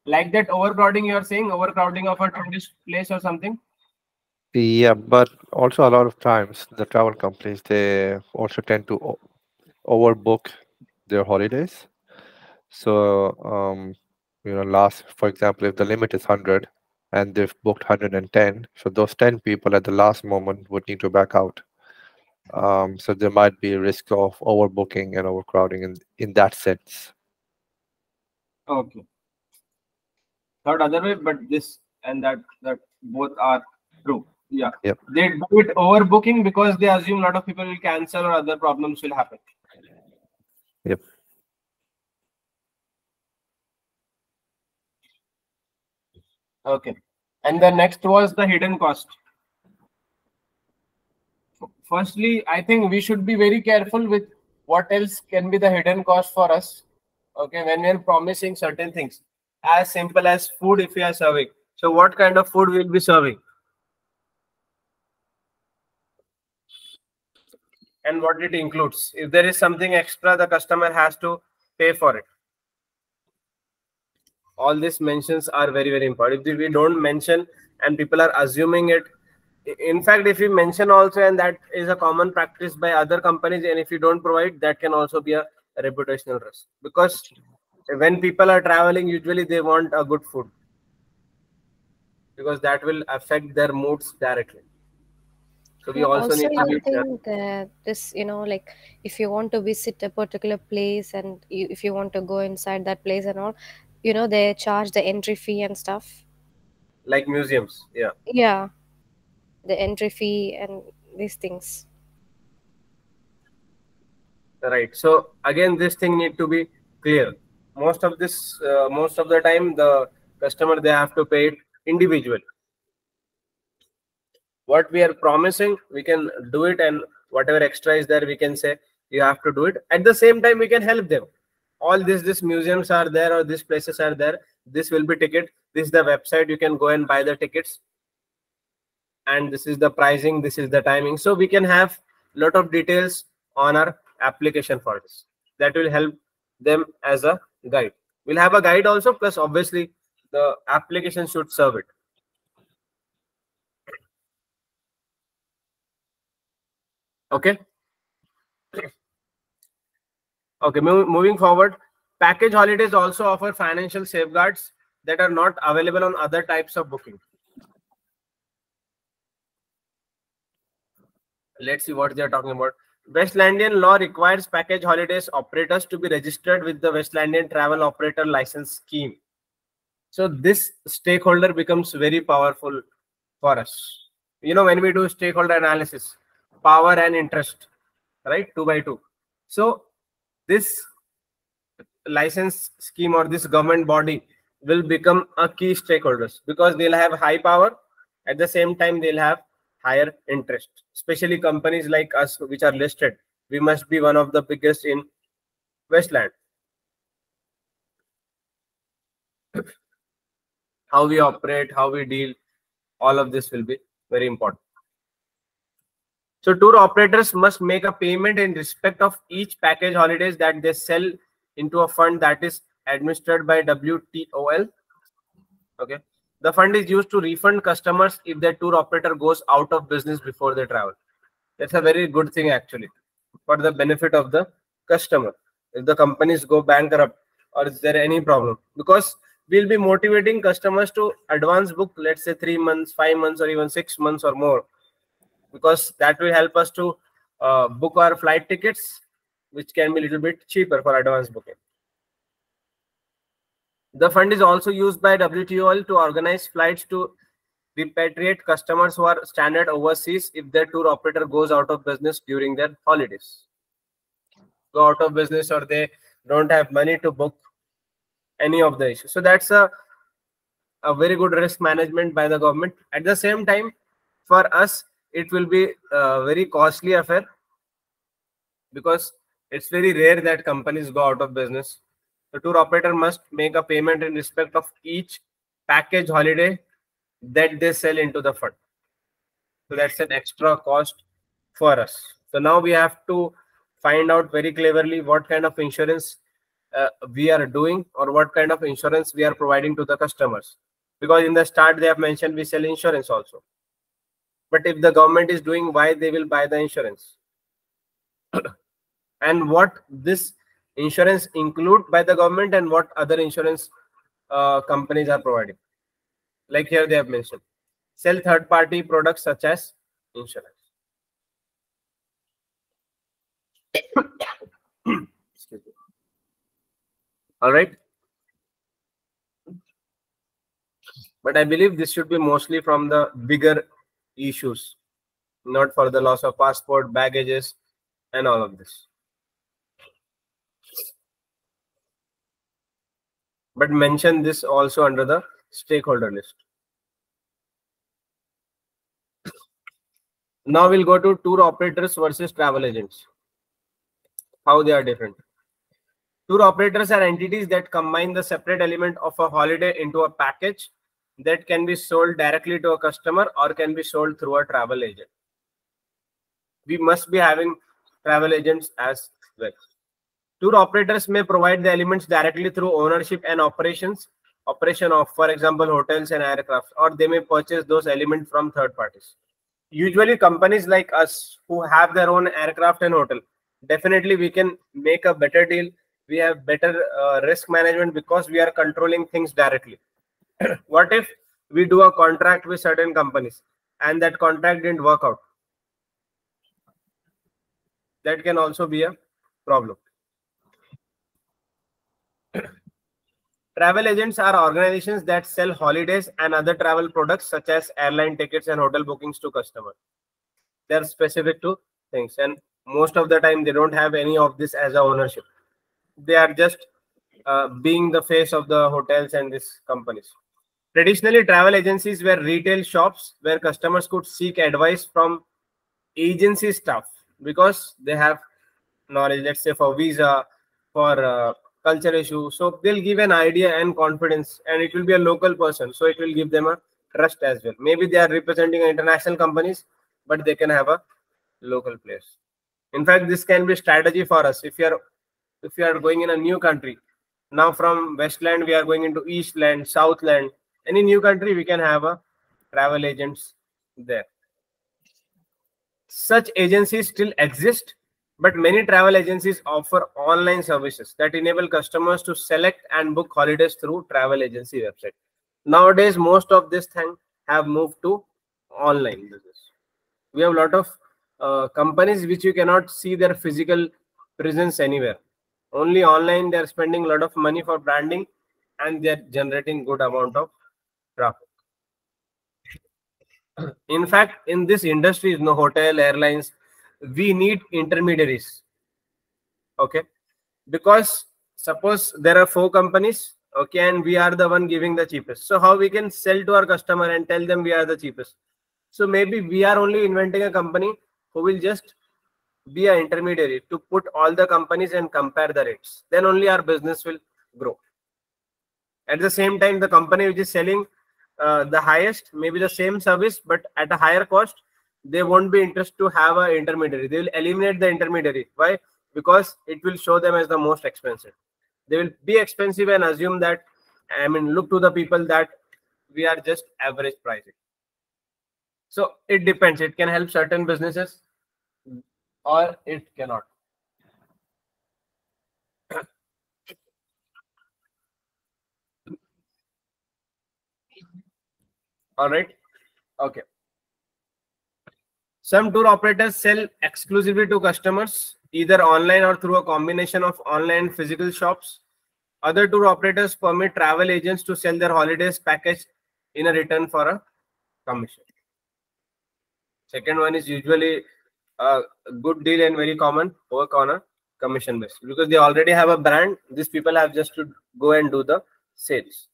Like that overcrowding you are saying overcrowding of a tourist place or something Yeah, but also a lot of times the travel companies they also tend to overbook their holidays. So um, you know, last for example, if the limit is hundred and they've booked hundred and ten, so those ten people at the last moment would need to back out. Um, so there might be a risk of overbooking and overcrowding in in that sense. Okay. Not other way, but this and that that both are true. Yeah. Yep. They do it overbooking because they assume a lot of people will cancel or other problems will happen. Yep. Okay. And the next was the hidden cost. Firstly, I think we should be very careful with what else can be the hidden cost for us. Okay, when we are promising certain things, as simple as food if we are serving. So, what kind of food we'll be serving? And what it includes. If there is something extra, the customer has to pay for it. All these mentions are very, very important. If we don't mention and people are assuming it, in fact, if you mention also, and that is a common practice by other companies, and if you don't provide, that can also be a reputational risk because when people are traveling, usually they want a good food because that will affect their moods directly. So we Yeah, also, need to I think that this, you know, like if you want to visit a particular place and you, if you want to go inside that place and all, you know they charge the entry fee and stuff. Like museums yeah. Yeah. The entry fee and these things. Right. So again this thing need to be clear. Most of this uh, most of the time the customer they have to pay it individually what we are promising we can do it and whatever extra is there we can say you have to do it. At the same time we can help them. All this this museums are there or these places are there. This will be ticket. This is the website. You can go and buy the tickets. And this is the pricing. This is the timing. So we can have a lot of details on our application for this. That will help them as a guide. We'll have a guide also plus obviously the application should serve it okay okay moving forward. Package holidays also offer financial safeguards that are not available on other types of booking. Let's see what they're talking about. Westlandian law requires package holidays operators to be registered with the westlandian travel operator license scheme. So this stakeholder becomes very powerful for us. You know when we do stakeholder analysis power and interest right? Two by two. So this license scheme or this government body will become a key stakeholders because they'll have high power. At the same time they'll have higher interest. Especially companies like us which are listed we must be one of the biggest in westland. How we operate how we deal all of this will be very important so tour operators must make a payment in respect of each package holidays that they sell into a fund that is administered by WTOL. Okay. The fund is used to refund customers if their tour operator goes out of business before they travel. That's a very good thing actually for the benefit of the customer. If the companies go bankrupt or is there any problem? Because we'll be motivating customers to advance book, let's say three months, five months, or even six months or more because that will help us to uh, book our flight tickets which can be a little bit cheaper for advance booking. The fund is also used by WTOL to organize flights to repatriate customers who are stranded overseas if their tour operator goes out of business during their holidays. Go out of business or they don't have money to book any of the issues. So that's a a very good risk management by the government. At the same time for us it will be a very costly affair because it's very rare that companies go out of business. The tour operator must make a payment in respect of each package holiday that they sell into the fund. So that's an extra cost for us. So now we have to find out very cleverly what kind of insurance uh, we are doing or what kind of insurance we are providing to the customers. Because in the start, they have mentioned we sell insurance also but if the government is doing why they will buy the insurance? And what this insurance include by the government and what other insurance uh, companies are providing? Like here they have mentioned. Sell third party products such as insurance. All right. But i believe this should be mostly from the bigger issues, not for the loss of passport, baggages, and all of this. But mention this also under the stakeholder list. Now we'll go to tour operators versus travel agents. How they are different. Tour operators are entities that combine the separate element of a holiday into a package that can be sold directly to a customer or can be sold through a travel agent. We must be having travel agents as well. Tour operators may provide the elements directly through ownership and operations, operation of, for example, hotels and aircraft, or they may purchase those elements from third parties. Usually, companies like us who have their own aircraft and hotel, definitely we can make a better deal. We have better uh, risk management because we are controlling things directly what if we do a contract with certain companies and that contract didn't work out that can also be a problem Travel agents are organizations that sell holidays and other travel products such as airline tickets and hotel bookings to customers. They're specific to things, and most of the time they don't have any of this as a ownership. They are just uh, being the face of the hotels and these companies. Traditionally, travel agencies were retail shops where customers could seek advice from agency staff because they have knowledge. Let's say for visa, for uh, culture issue, so they'll give an idea and confidence, and it will be a local person, so it will give them a trust as well. Maybe they are representing international companies, but they can have a local place. In fact, this can be strategy for us if you are if you are going in a new country. Now from Westland we are going into Eastland, Southland. Any new country we can have a travel agents there. Such agencies still exist, but many travel agencies offer online services that enable customers to select and book holidays through travel agency website. Nowadays, most of this thing have moved to online business. We have a lot of uh, companies which you cannot see their physical presence anywhere. Only online, they're spending a lot of money for branding and they're generating good amount of traffic. In fact, in this industry, no hotel, airlines, we need intermediaries. Okay. Because suppose there are four companies, okay, and we are the one giving the cheapest. So how we can sell to our customer and tell them we are the cheapest? So maybe we are only inventing a company who will just be an intermediary to put all the companies and compare the rates. Then only our business will grow. At the same time, the company which is selling uh, the highest, maybe the same service, but at a higher cost, they won't be interested to have an intermediary. They will eliminate the intermediary. Why? Because it will show them as the most expensive. They will be expensive and assume that, I mean, look to the people that we are just average pricing. So it depends. It can help certain businesses or it cannot. All right. Okay. Some tour operators sell exclusively to customers, either online or through a combination of online physical shops. Other tour operators permit travel agents to sell their holidays package in a return for a commission. Second one is usually a good deal and very common work on a commission base because they already have a brand. These people have just to go and do the sales.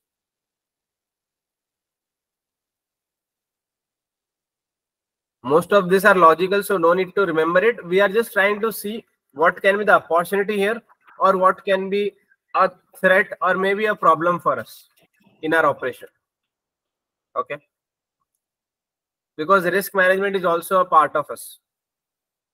Most of these are logical, so no need to remember it. We are just trying to see what can be the opportunity here or what can be a threat or maybe a problem for us in our operation. Okay. Because risk management is also a part of us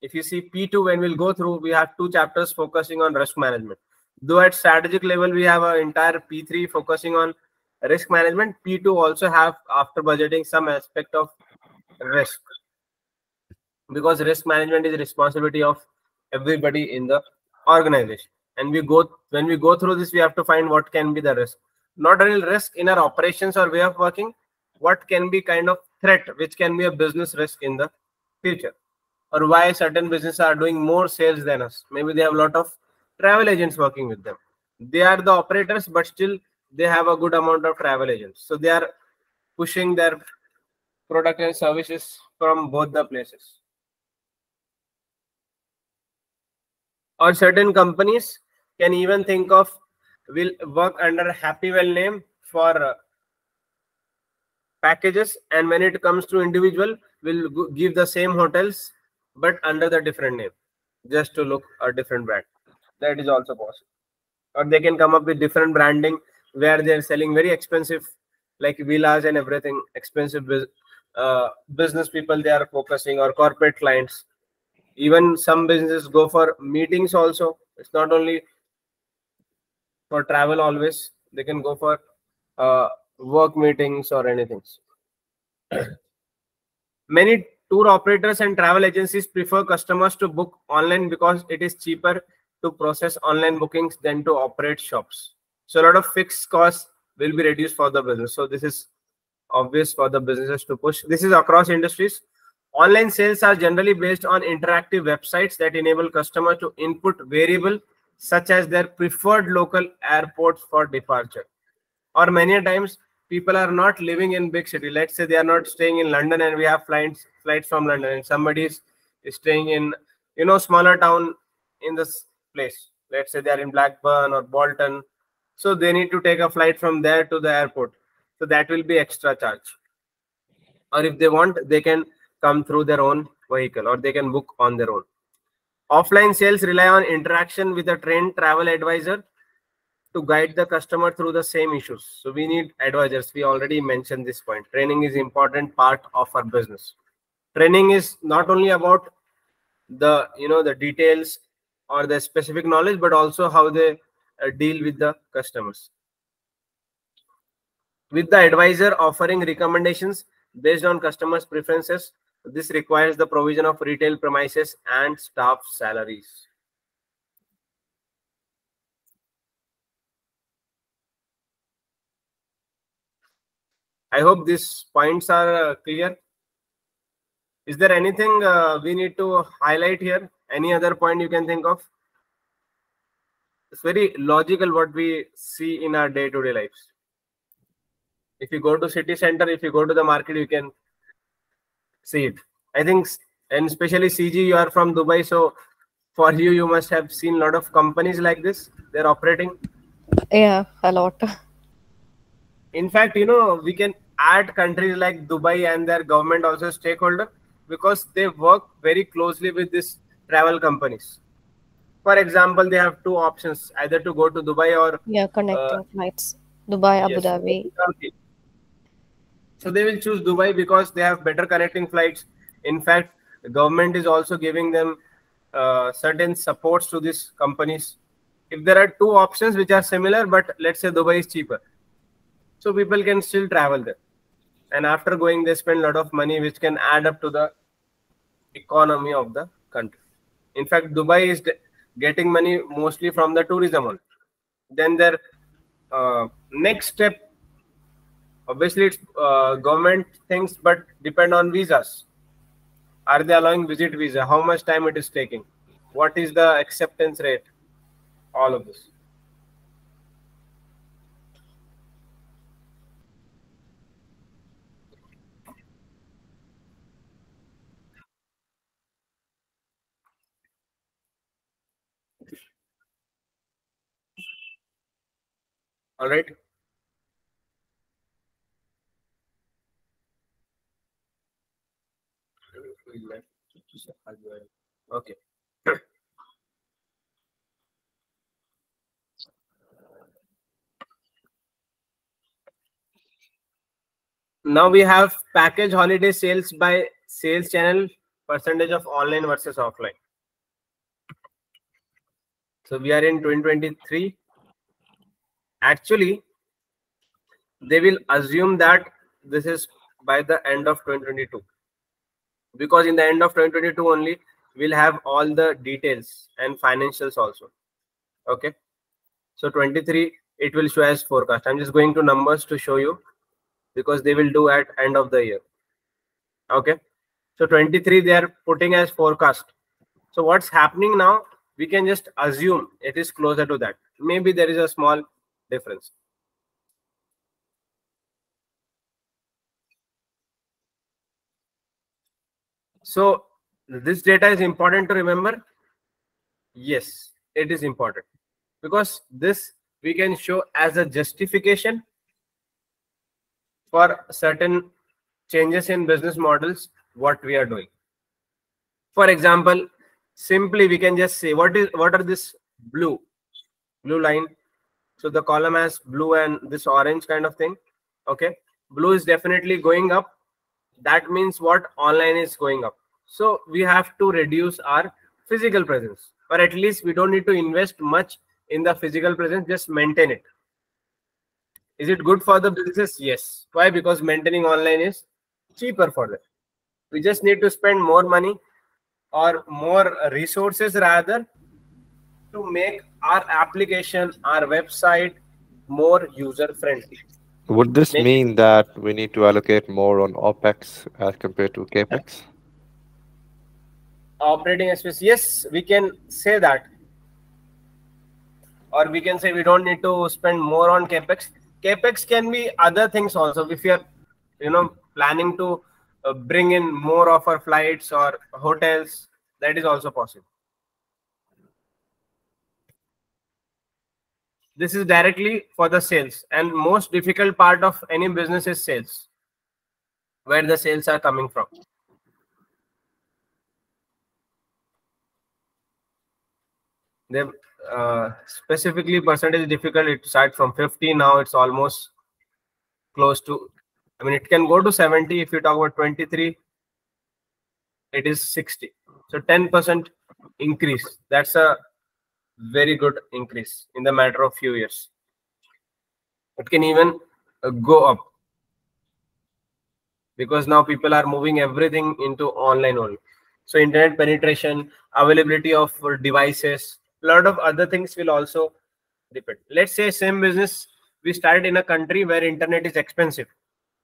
if you see P2, when we'll go through, we have two chapters focusing on risk management. Though at strategic level, we have an entire P3 focusing on risk management. P2 also have, after budgeting, some aspect of risk. Because risk management is responsibility of everybody in the organization. And we go when we go through this, we have to find what can be the risk. Not only risk in our operations or way of working, what can be kind of threat, which can be a business risk in the future or why certain businesses are doing more sales than us. Maybe they have a lot of travel agents working with them. They are the operators, but still they have a good amount of travel agents. So they are pushing their product and services from both the places. Or certain companies can even think of will work under Happywell name for uh, packages. And when it comes to individual will give the same hotels but under the different name just to look a different brand. That is also possible. Or they can come up with different branding where they're selling very expensive like villas and everything expensive uh, business people they are focusing or corporate clients even some businesses go for meetings also it's not only for travel always they can go for uh, work meetings or anything many tour operators and travel agencies prefer customers to book online because it is cheaper to process online bookings than to operate shops. So a lot of fixed costs will be reduced for the business. So this is obvious for the businesses to push. This is across industries. Online sales are generally based on interactive websites that enable customers to input variables such as their preferred local airports for departure. or many times people are not living in big city. Let's say they are not staying in london and we have flights flights from london and somebody is staying in you know smaller town in this place. Let's say they are in blackburn or bolton. So they need to take a flight from there to the airport. So that will be extra charge. Or if they want they can come through their own vehicle or they can book on their own. Offline sales rely on interaction with a trained travel advisor to guide the customer through the same issues. So we need advisors. We already mentioned this point. Training is important part of our business. Training is not only about the you know the details or the specific knowledge but also how they uh, deal with the customers. With the advisor offering recommendations based on customers preferences this requires the provision of retail premises and staff salaries. I hope these points are uh, clear. Is there anything uh, we need to highlight here? Any other point you can think of? It's very logical what we see in our day-to-day lives. If you go to city center if you go to the market you can see it i think and especially cg you are from dubai so for you you must have seen a lot of companies like this they're operating Yeah, a lot. in fact you know we can add countries like dubai and their government also stakeholder because they work very closely with these travel companies for example they have two options either to go to dubai or Yeah, connecting uh, flights. Dubai, Abu Yes. Dhabi. Okay. So they will choose Dubai because they have better connecting flights. In fact, the government is also giving them uh, certain supports to these companies. If there are two options which are similar, but let's say Dubai is cheaper, so people can still travel there. And after going, they spend a lot of money, which can add up to the economy of the country. In fact, Dubai is getting money mostly from the tourism only. Then their uh, next step obviously it's uh, government things but depend on visas. Are they allowing visit visa? How much time it is taking? What is the acceptance rate? All of this. All right okay. Now we have package holiday sales by sales channel percentage of online versus offline. So we are in 2023 actually they will assume that this is by the end of 2022 because in the end of 2022 only we'll have all the details and financials also. Okay? So 23 it will show as forecast. I'm just going to numbers to show you because they will do at end of the year. Okay? So 23 they are putting as forecast. So what's happening now? We can just assume it is closer to that. Maybe there is a small difference so this data is important to remember? Yes it is important. Because this we can show as a justification for certain changes in business models what we are doing. For example simply we can just say what is what are this blue blue line? So the column has blue and this orange kind of thing okay? Blue is definitely going up. That means what? Online is going up so we have to reduce our physical presence or at least we don't need to invest much in the physical presence just maintain it. Is it good for the business yes. Why? Because maintaining online is cheaper for them. We just need to spend more money or more resources rather to make our application our website more user friendly Would this Make- mean that we need to allocate more on OPEX as compared to CAPEX? Operating expense. Yes we can say that. Or we can say we don't need to spend more on capex. Capex can be other things also. If you're you know planning to uh, bring in more of our flights or hotels that is also possible. This is directly for the sales. And most difficult part of any business is sales where the sales are coming from they uh, specifically percentage difficult. It starts from 50 now it's almost close to i mean it can go to 70 if you talk about 23 it is 60 so 10 percent increase. That's a very good increase in the matter of few years. It can even uh, go up. Because now people are moving everything into online only. So internet penetration availability of devices a lot of other things will also depend. Let's say same business we started in a country where internet is expensive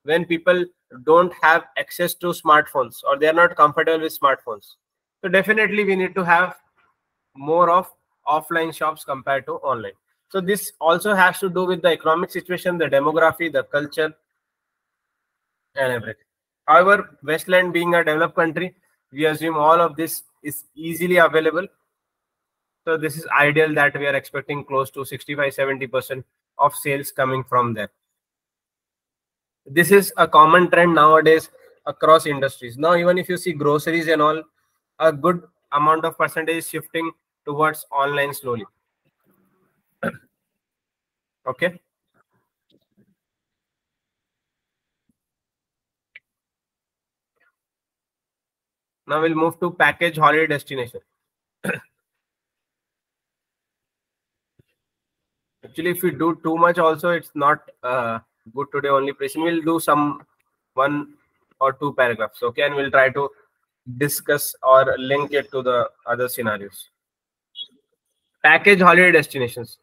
when people don't have access to smartphones or they are not comfortable with smartphones. So definitely we need to have more of offline shops compared to online. So this also has to do with the economic situation the demography the culture and everything. However westland being a developed country we assume all of this is easily available so this is ideal that we are expecting close to 65 70% of sales coming from there. This is a common trend nowadays across industries. Now, even if you see groceries and all, a good amount of percentage is shifting towards online slowly. okay. Now we'll move to package holiday destination. Actually if we do too much also it's not uh, good today only. Pressing we'll do some one or two paragraphs okay? And we'll try to discuss or link it to the other scenarios. Package holiday destinations.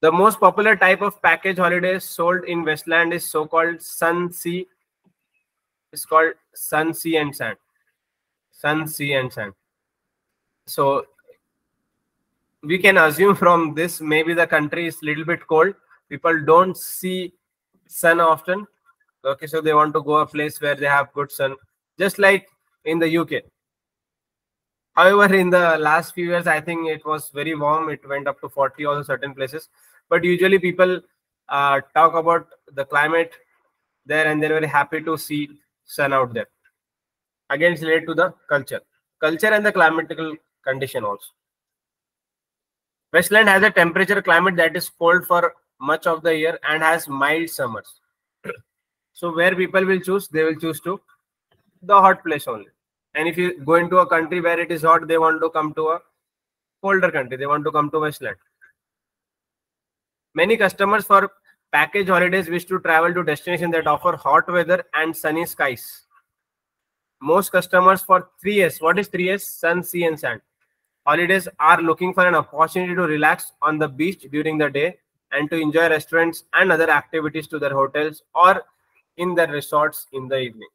The most popular type of package holidays sold in westland is so-called sun sea. It's called sun sea and sand. Sun sea and sand. So we can assume from this maybe the country is a little bit cold. People don't see sun often. Okay so they want to go a place where they have good sun just like in the uk however in the last few years i think it was very warm. It went up to 40 also certain places. But usually people uh, talk about the climate there and they're very happy to see sun out there. Again it's related to the culture. Culture and the climatical condition also Westland has a temperature climate that is cold for much of the year and has mild summers. so where people will choose, they will choose to the hot place only. And if you go into a country where it is hot, they want to come to a colder country. They want to come to Westland. Many customers for package holidays wish to travel to destinations that offer hot weather and sunny skies. Most customers for 3S, what is 3S? Sun, sea and sand holidays are looking for an opportunity to relax on the beach during the day and to enjoy restaurants and other activities to their hotels or in their resorts in the evening.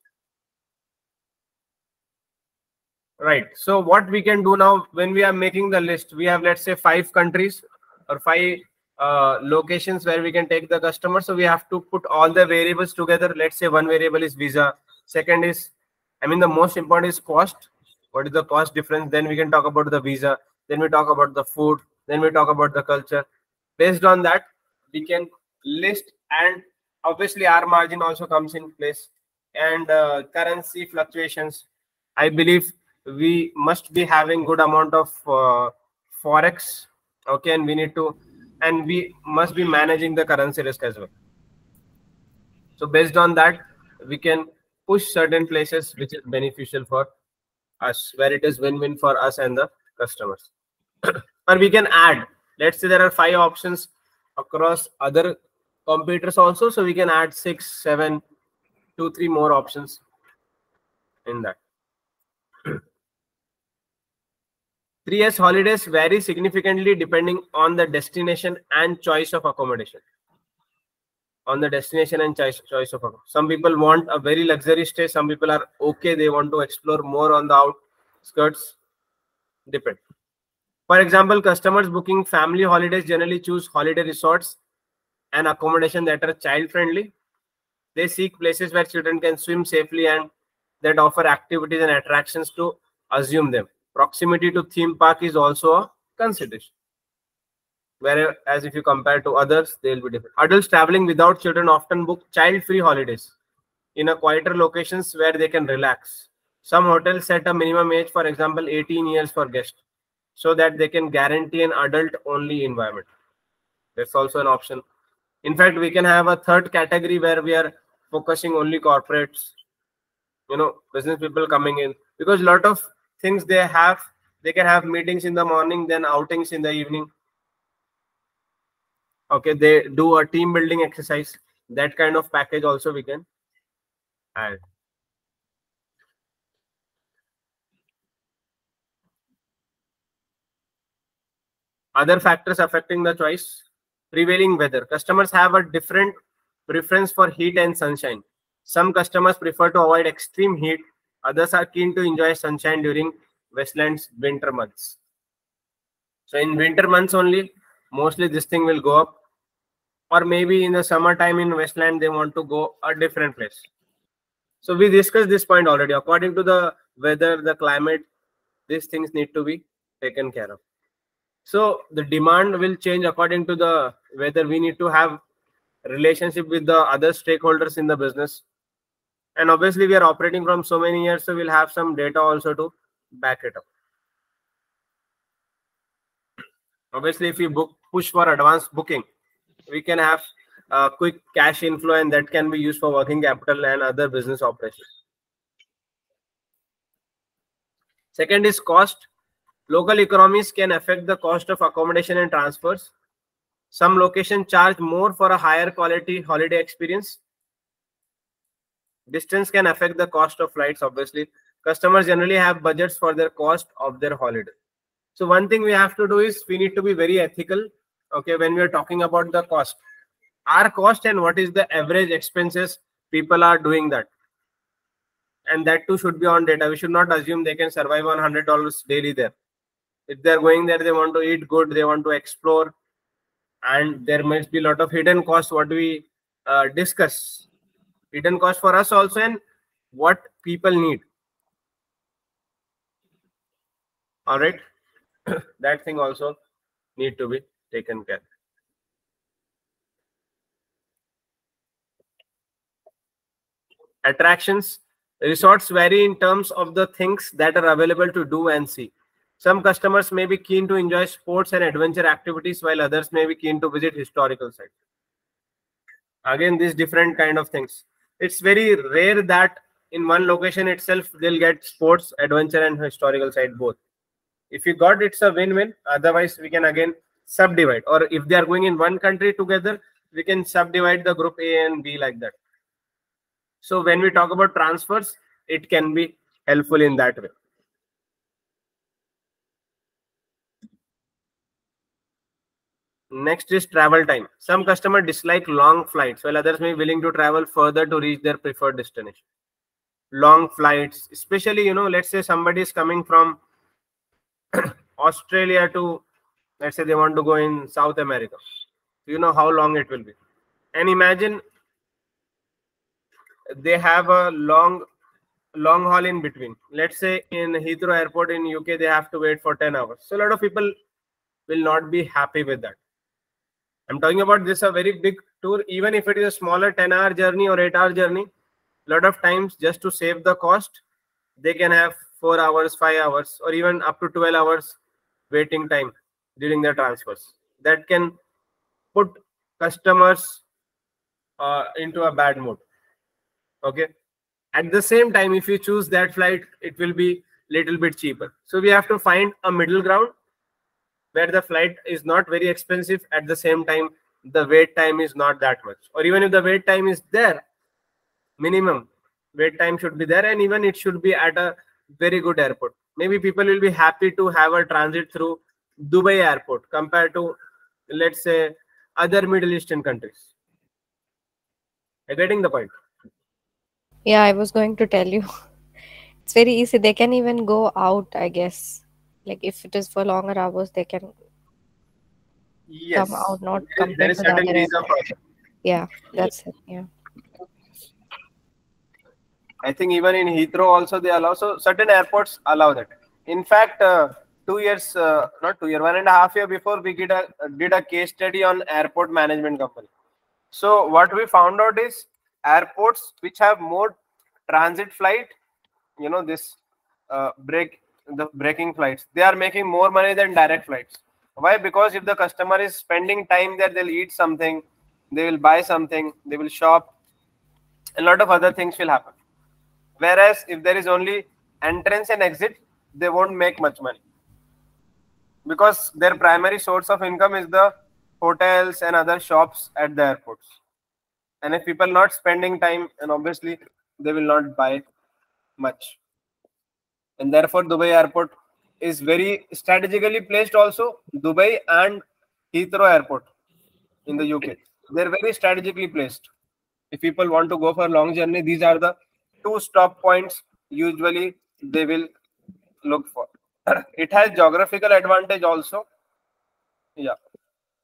Right. So what we can do now when we are making the list, we have let's say five countries or five uh, locations where we can take the customer. So we have to put all the variables together. Let's say one variable is visa. Second is, I mean, the most important is cost what is the cost difference? Then we can talk about the visa. Then we talk about the food. Then we talk about the culture. Based on that we can list and obviously our margin also comes in place. And uh, currency fluctuations. I believe we must be having good amount of uh, forex. Okay and we need to and we must be managing the currency risk as well. So based on that we can push certain places which is beneficial for us where it is win-win for us and the customers. Or we can add. Let's say there are five options across other competitors also so we can add six seven two three more options in that. 3s holidays vary significantly depending on the destination and choice of accommodation on the destination and choice, choice of some people want a very luxury stay some people are okay they want to explore more on the outskirts depend for example customers booking family holidays generally choose holiday resorts and accommodation that are child friendly. They seek places where children can swim safely and that offer activities and attractions to assume them. Proximity to theme park is also a consideration. Whereas if you compare to others, they'll be different. Adults traveling without children often book child-free holidays in a quieter locations where they can relax. Some hotels set a minimum age, for example, 18 years for guests, so that they can guarantee an adult-only environment. That's also an option. In fact, we can have a third category where we are focusing only corporates, you know, business people coming in because a lot of things they have, they can have meetings in the morning, then outings in the evening. Okay, they do a team building exercise. That kind of package also we can add. Other factors affecting the choice prevailing weather. Customers have a different preference for heat and sunshine. Some customers prefer to avoid extreme heat. Others are keen to enjoy sunshine during Westland's winter months. So in winter months only, mostly this thing will go up. Or maybe in the summertime in Westland, they want to go a different place. So we discussed this point already. According to the weather, the climate, these things need to be taken care of. So the demand will change according to the whether we need to have relationship with the other stakeholders in the business. And obviously we are operating from so many years, so we'll have some data also to back it up. Obviously, if we book push for advanced booking, we can have a quick cash inflow and that can be used for working capital and other business operations. Second is cost. Local economies can affect the cost of accommodation and transfers. Some locations charge more for a higher quality holiday experience. Distance can affect the cost of flights, obviously. Customers generally have budgets for their cost of their holiday. So one thing we have to do is we need to be very ethical. Okay, when we are talking about the cost, our cost and what is the average expenses people are doing that. And that too should be on data. We should not assume they can survive on $100 daily there if they're going there they want to eat good they want to explore and there must be a lot of hidden costs what we uh, discuss hidden cost for us also and what people need all right that thing also need to be taken care attractions resorts vary in terms of the things that are available to do and see some customers may be keen to enjoy sports and adventure activities while others may be keen to visit historical sites. Again, these different kind of things. It's very rare that in one location itself they'll get sports, adventure and historical site both. If you got it's a win-win. Otherwise, we can again subdivide. Or if they are going in one country together, we can subdivide the group A and B like that. So when we talk about transfers, it can be helpful in that way. Next is travel time. Some customers dislike long flights, while others may be willing to travel further to reach their preferred destination. Long flights, especially, you know, let's say somebody is coming from Australia to, let's say they want to go in South America. You know how long it will be. And imagine they have a long long haul in between. Let's say in Heathrow Airport in UK, they have to wait for 10 hours. So a lot of people will not be happy with that. I'm talking about this a very big tour, even if it is a smaller 10 hour journey or 8 hour journey, a lot of times just to save the cost, they can have 4 hours, 5 hours, or even up to 12 hours waiting time during their transfers. That can put customers uh, into a bad mood. Okay. At the same time, if you choose that flight, it will be little bit cheaper. So we have to find a middle ground where the flight is not very expensive at the same time the wait time is not that much or even if the wait time is there minimum wait time should be there and even it should be at a very good airport maybe people will be happy to have a transit through dubai airport compared to let's say other middle eastern countries Are getting the point Yeah, I was going to tell you. It's very easy. They can even go out, I guess. Like if it is for longer hours, they can. Yes. out not There is- there is the certain other visa process. Yeah, that's it. Yeah. I think even in Heathrow also they allow. So certain airports allow that. In fact, uh, two years, uh, not two year, one and a half year before we did a did a case study on airport management company. So what we found out is airports which have more transit flight, you know, this uh, break the breaking flights, they are making more money than direct flights. Why? Because if the customer is spending time there, they'll eat something, they will buy something, they will shop, a lot of other things will happen. Whereas if there is only entrance and exit, they won't make much money because their primary source of income is the hotels and other shops at the airports. And if people not spending time, and obviously they will not buy much. And therefore, Dubai airport is very strategically placed also. Dubai and Heathrow airport in the UK. They're very strategically placed. If people want to go for a long journey, these are the two stop points usually they will look for. it has geographical advantage also. Yeah.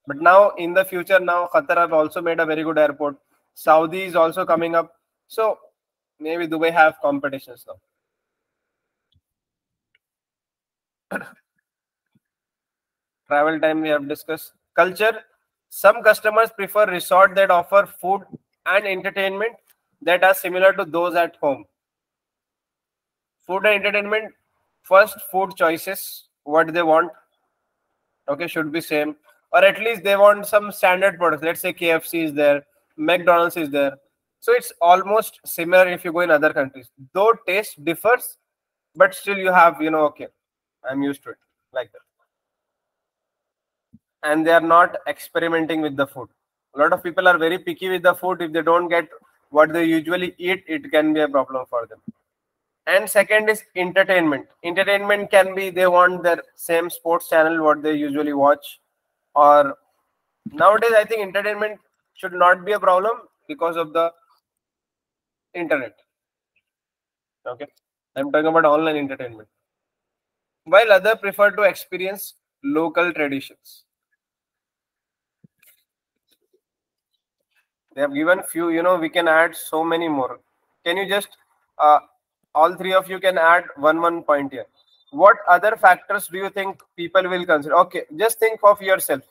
But now in the future, now Qatar have also made a very good airport. Saudi is also coming up. So maybe Dubai have competitions now. Travel time we have discussed. Culture. Some customers prefer resort that offer food and entertainment that are similar to those at home. Food and entertainment. First, food choices. What they want. Okay, should be same. Or at least they want some standard products. Let's say KFC is there, McDonald's is there. So it's almost similar if you go in other countries. Though taste differs, but still you have, you know, okay, I'm used to it like that. And they are not experimenting with the food. A lot of people are very picky with the food. If they don't get what they usually eat, it can be a problem for them. And second is entertainment. Entertainment can be they want their same sports channel what they usually watch, or nowadays I think entertainment should not be a problem because of the internet. Okay, I'm talking about online entertainment. While other prefer to experience local traditions. They have given few, you know, we can add so many more. Can you just, uh, all three of you can add one one point here. What other factors do you think people will consider? Okay, just think of yourself.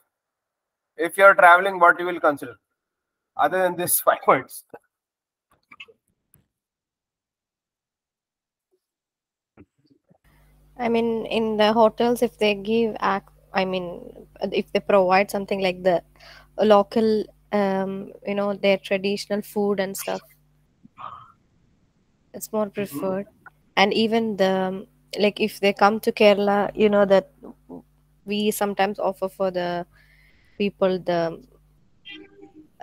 If you're traveling, what you will consider? Other than this five points. I mean, in the hotels, if they give, ac- I mean, if they provide something like the local, um, you know, their traditional food and stuff, it's more preferred. And even the, like, if they come to Kerala, you know, that we sometimes offer for the people the,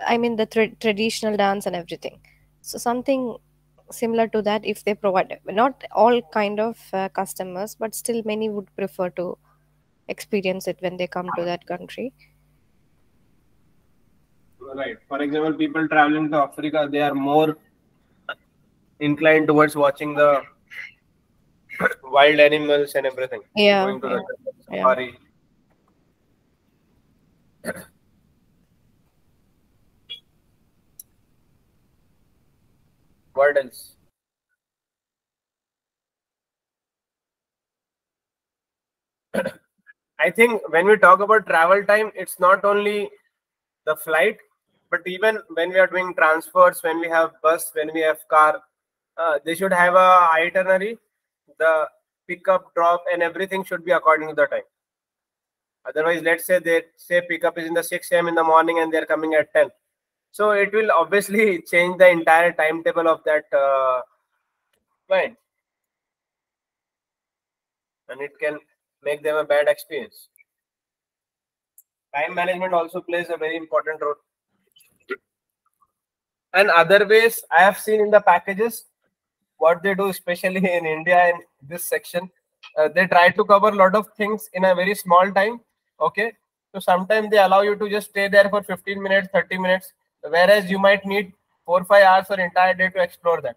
I mean, the tra- traditional dance and everything. So something similar to that if they provide not all kind of uh, customers but still many would prefer to experience it when they come to that country Right. For example, people traveling to Africa, they are more inclined towards watching the wild animals and everything. yeah, Going to yeah. the yeah. What else? I think when we talk about travel time, it's not only the flight, but even when we are doing transfers, when we have bus, when we have car, uh, they should have a itinerary. The pickup, drop, and everything should be according to the time. Otherwise, let's say they say pickup is in the 6 a.m. in the morning and they're coming at 10. So it will obviously change the entire timetable of that uh, client. And it can make them a bad experience. Time management also plays a very important role. And other ways I have seen in the packages, what they do, especially in India in this section, uh, they try to cover a lot of things in a very small time. Okay. So sometimes they allow you to just stay there for 15 minutes, 30 minutes, whereas you might need four, five hours or entire day to explore that.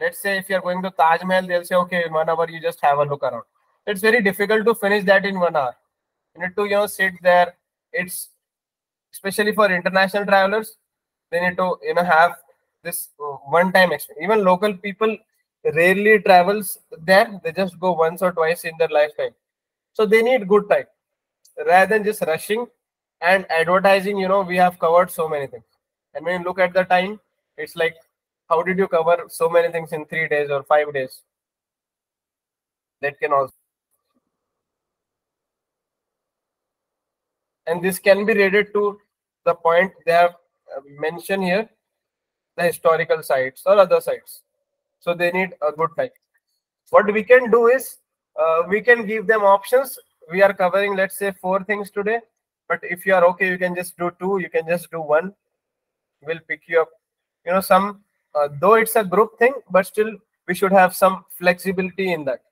Let's say if you're going to Taj Mahal, they'll say, okay, in one hour you just have a look around. It's very difficult to finish that in one hour. You need to you know sit there. It's especially for international travelers. They need to you know have this uh, one-time experience. Even local people rarely travels there. They just go once or twice in their lifetime. So they need good time rather than just rushing and advertising. You know, we have covered so many things. And when you look at the time, it's like, how did you cover so many things in three days or five days? That can also. And this can be related to the point they have uh, mentioned here the historical sites or other sites. So they need a good time. What we can do is uh, we can give them options. We are covering, let's say, four things today. But if you are okay, you can just do two. You can just do one. We'll pick you up. You know, some uh, though it's a group thing, but still we should have some flexibility in that.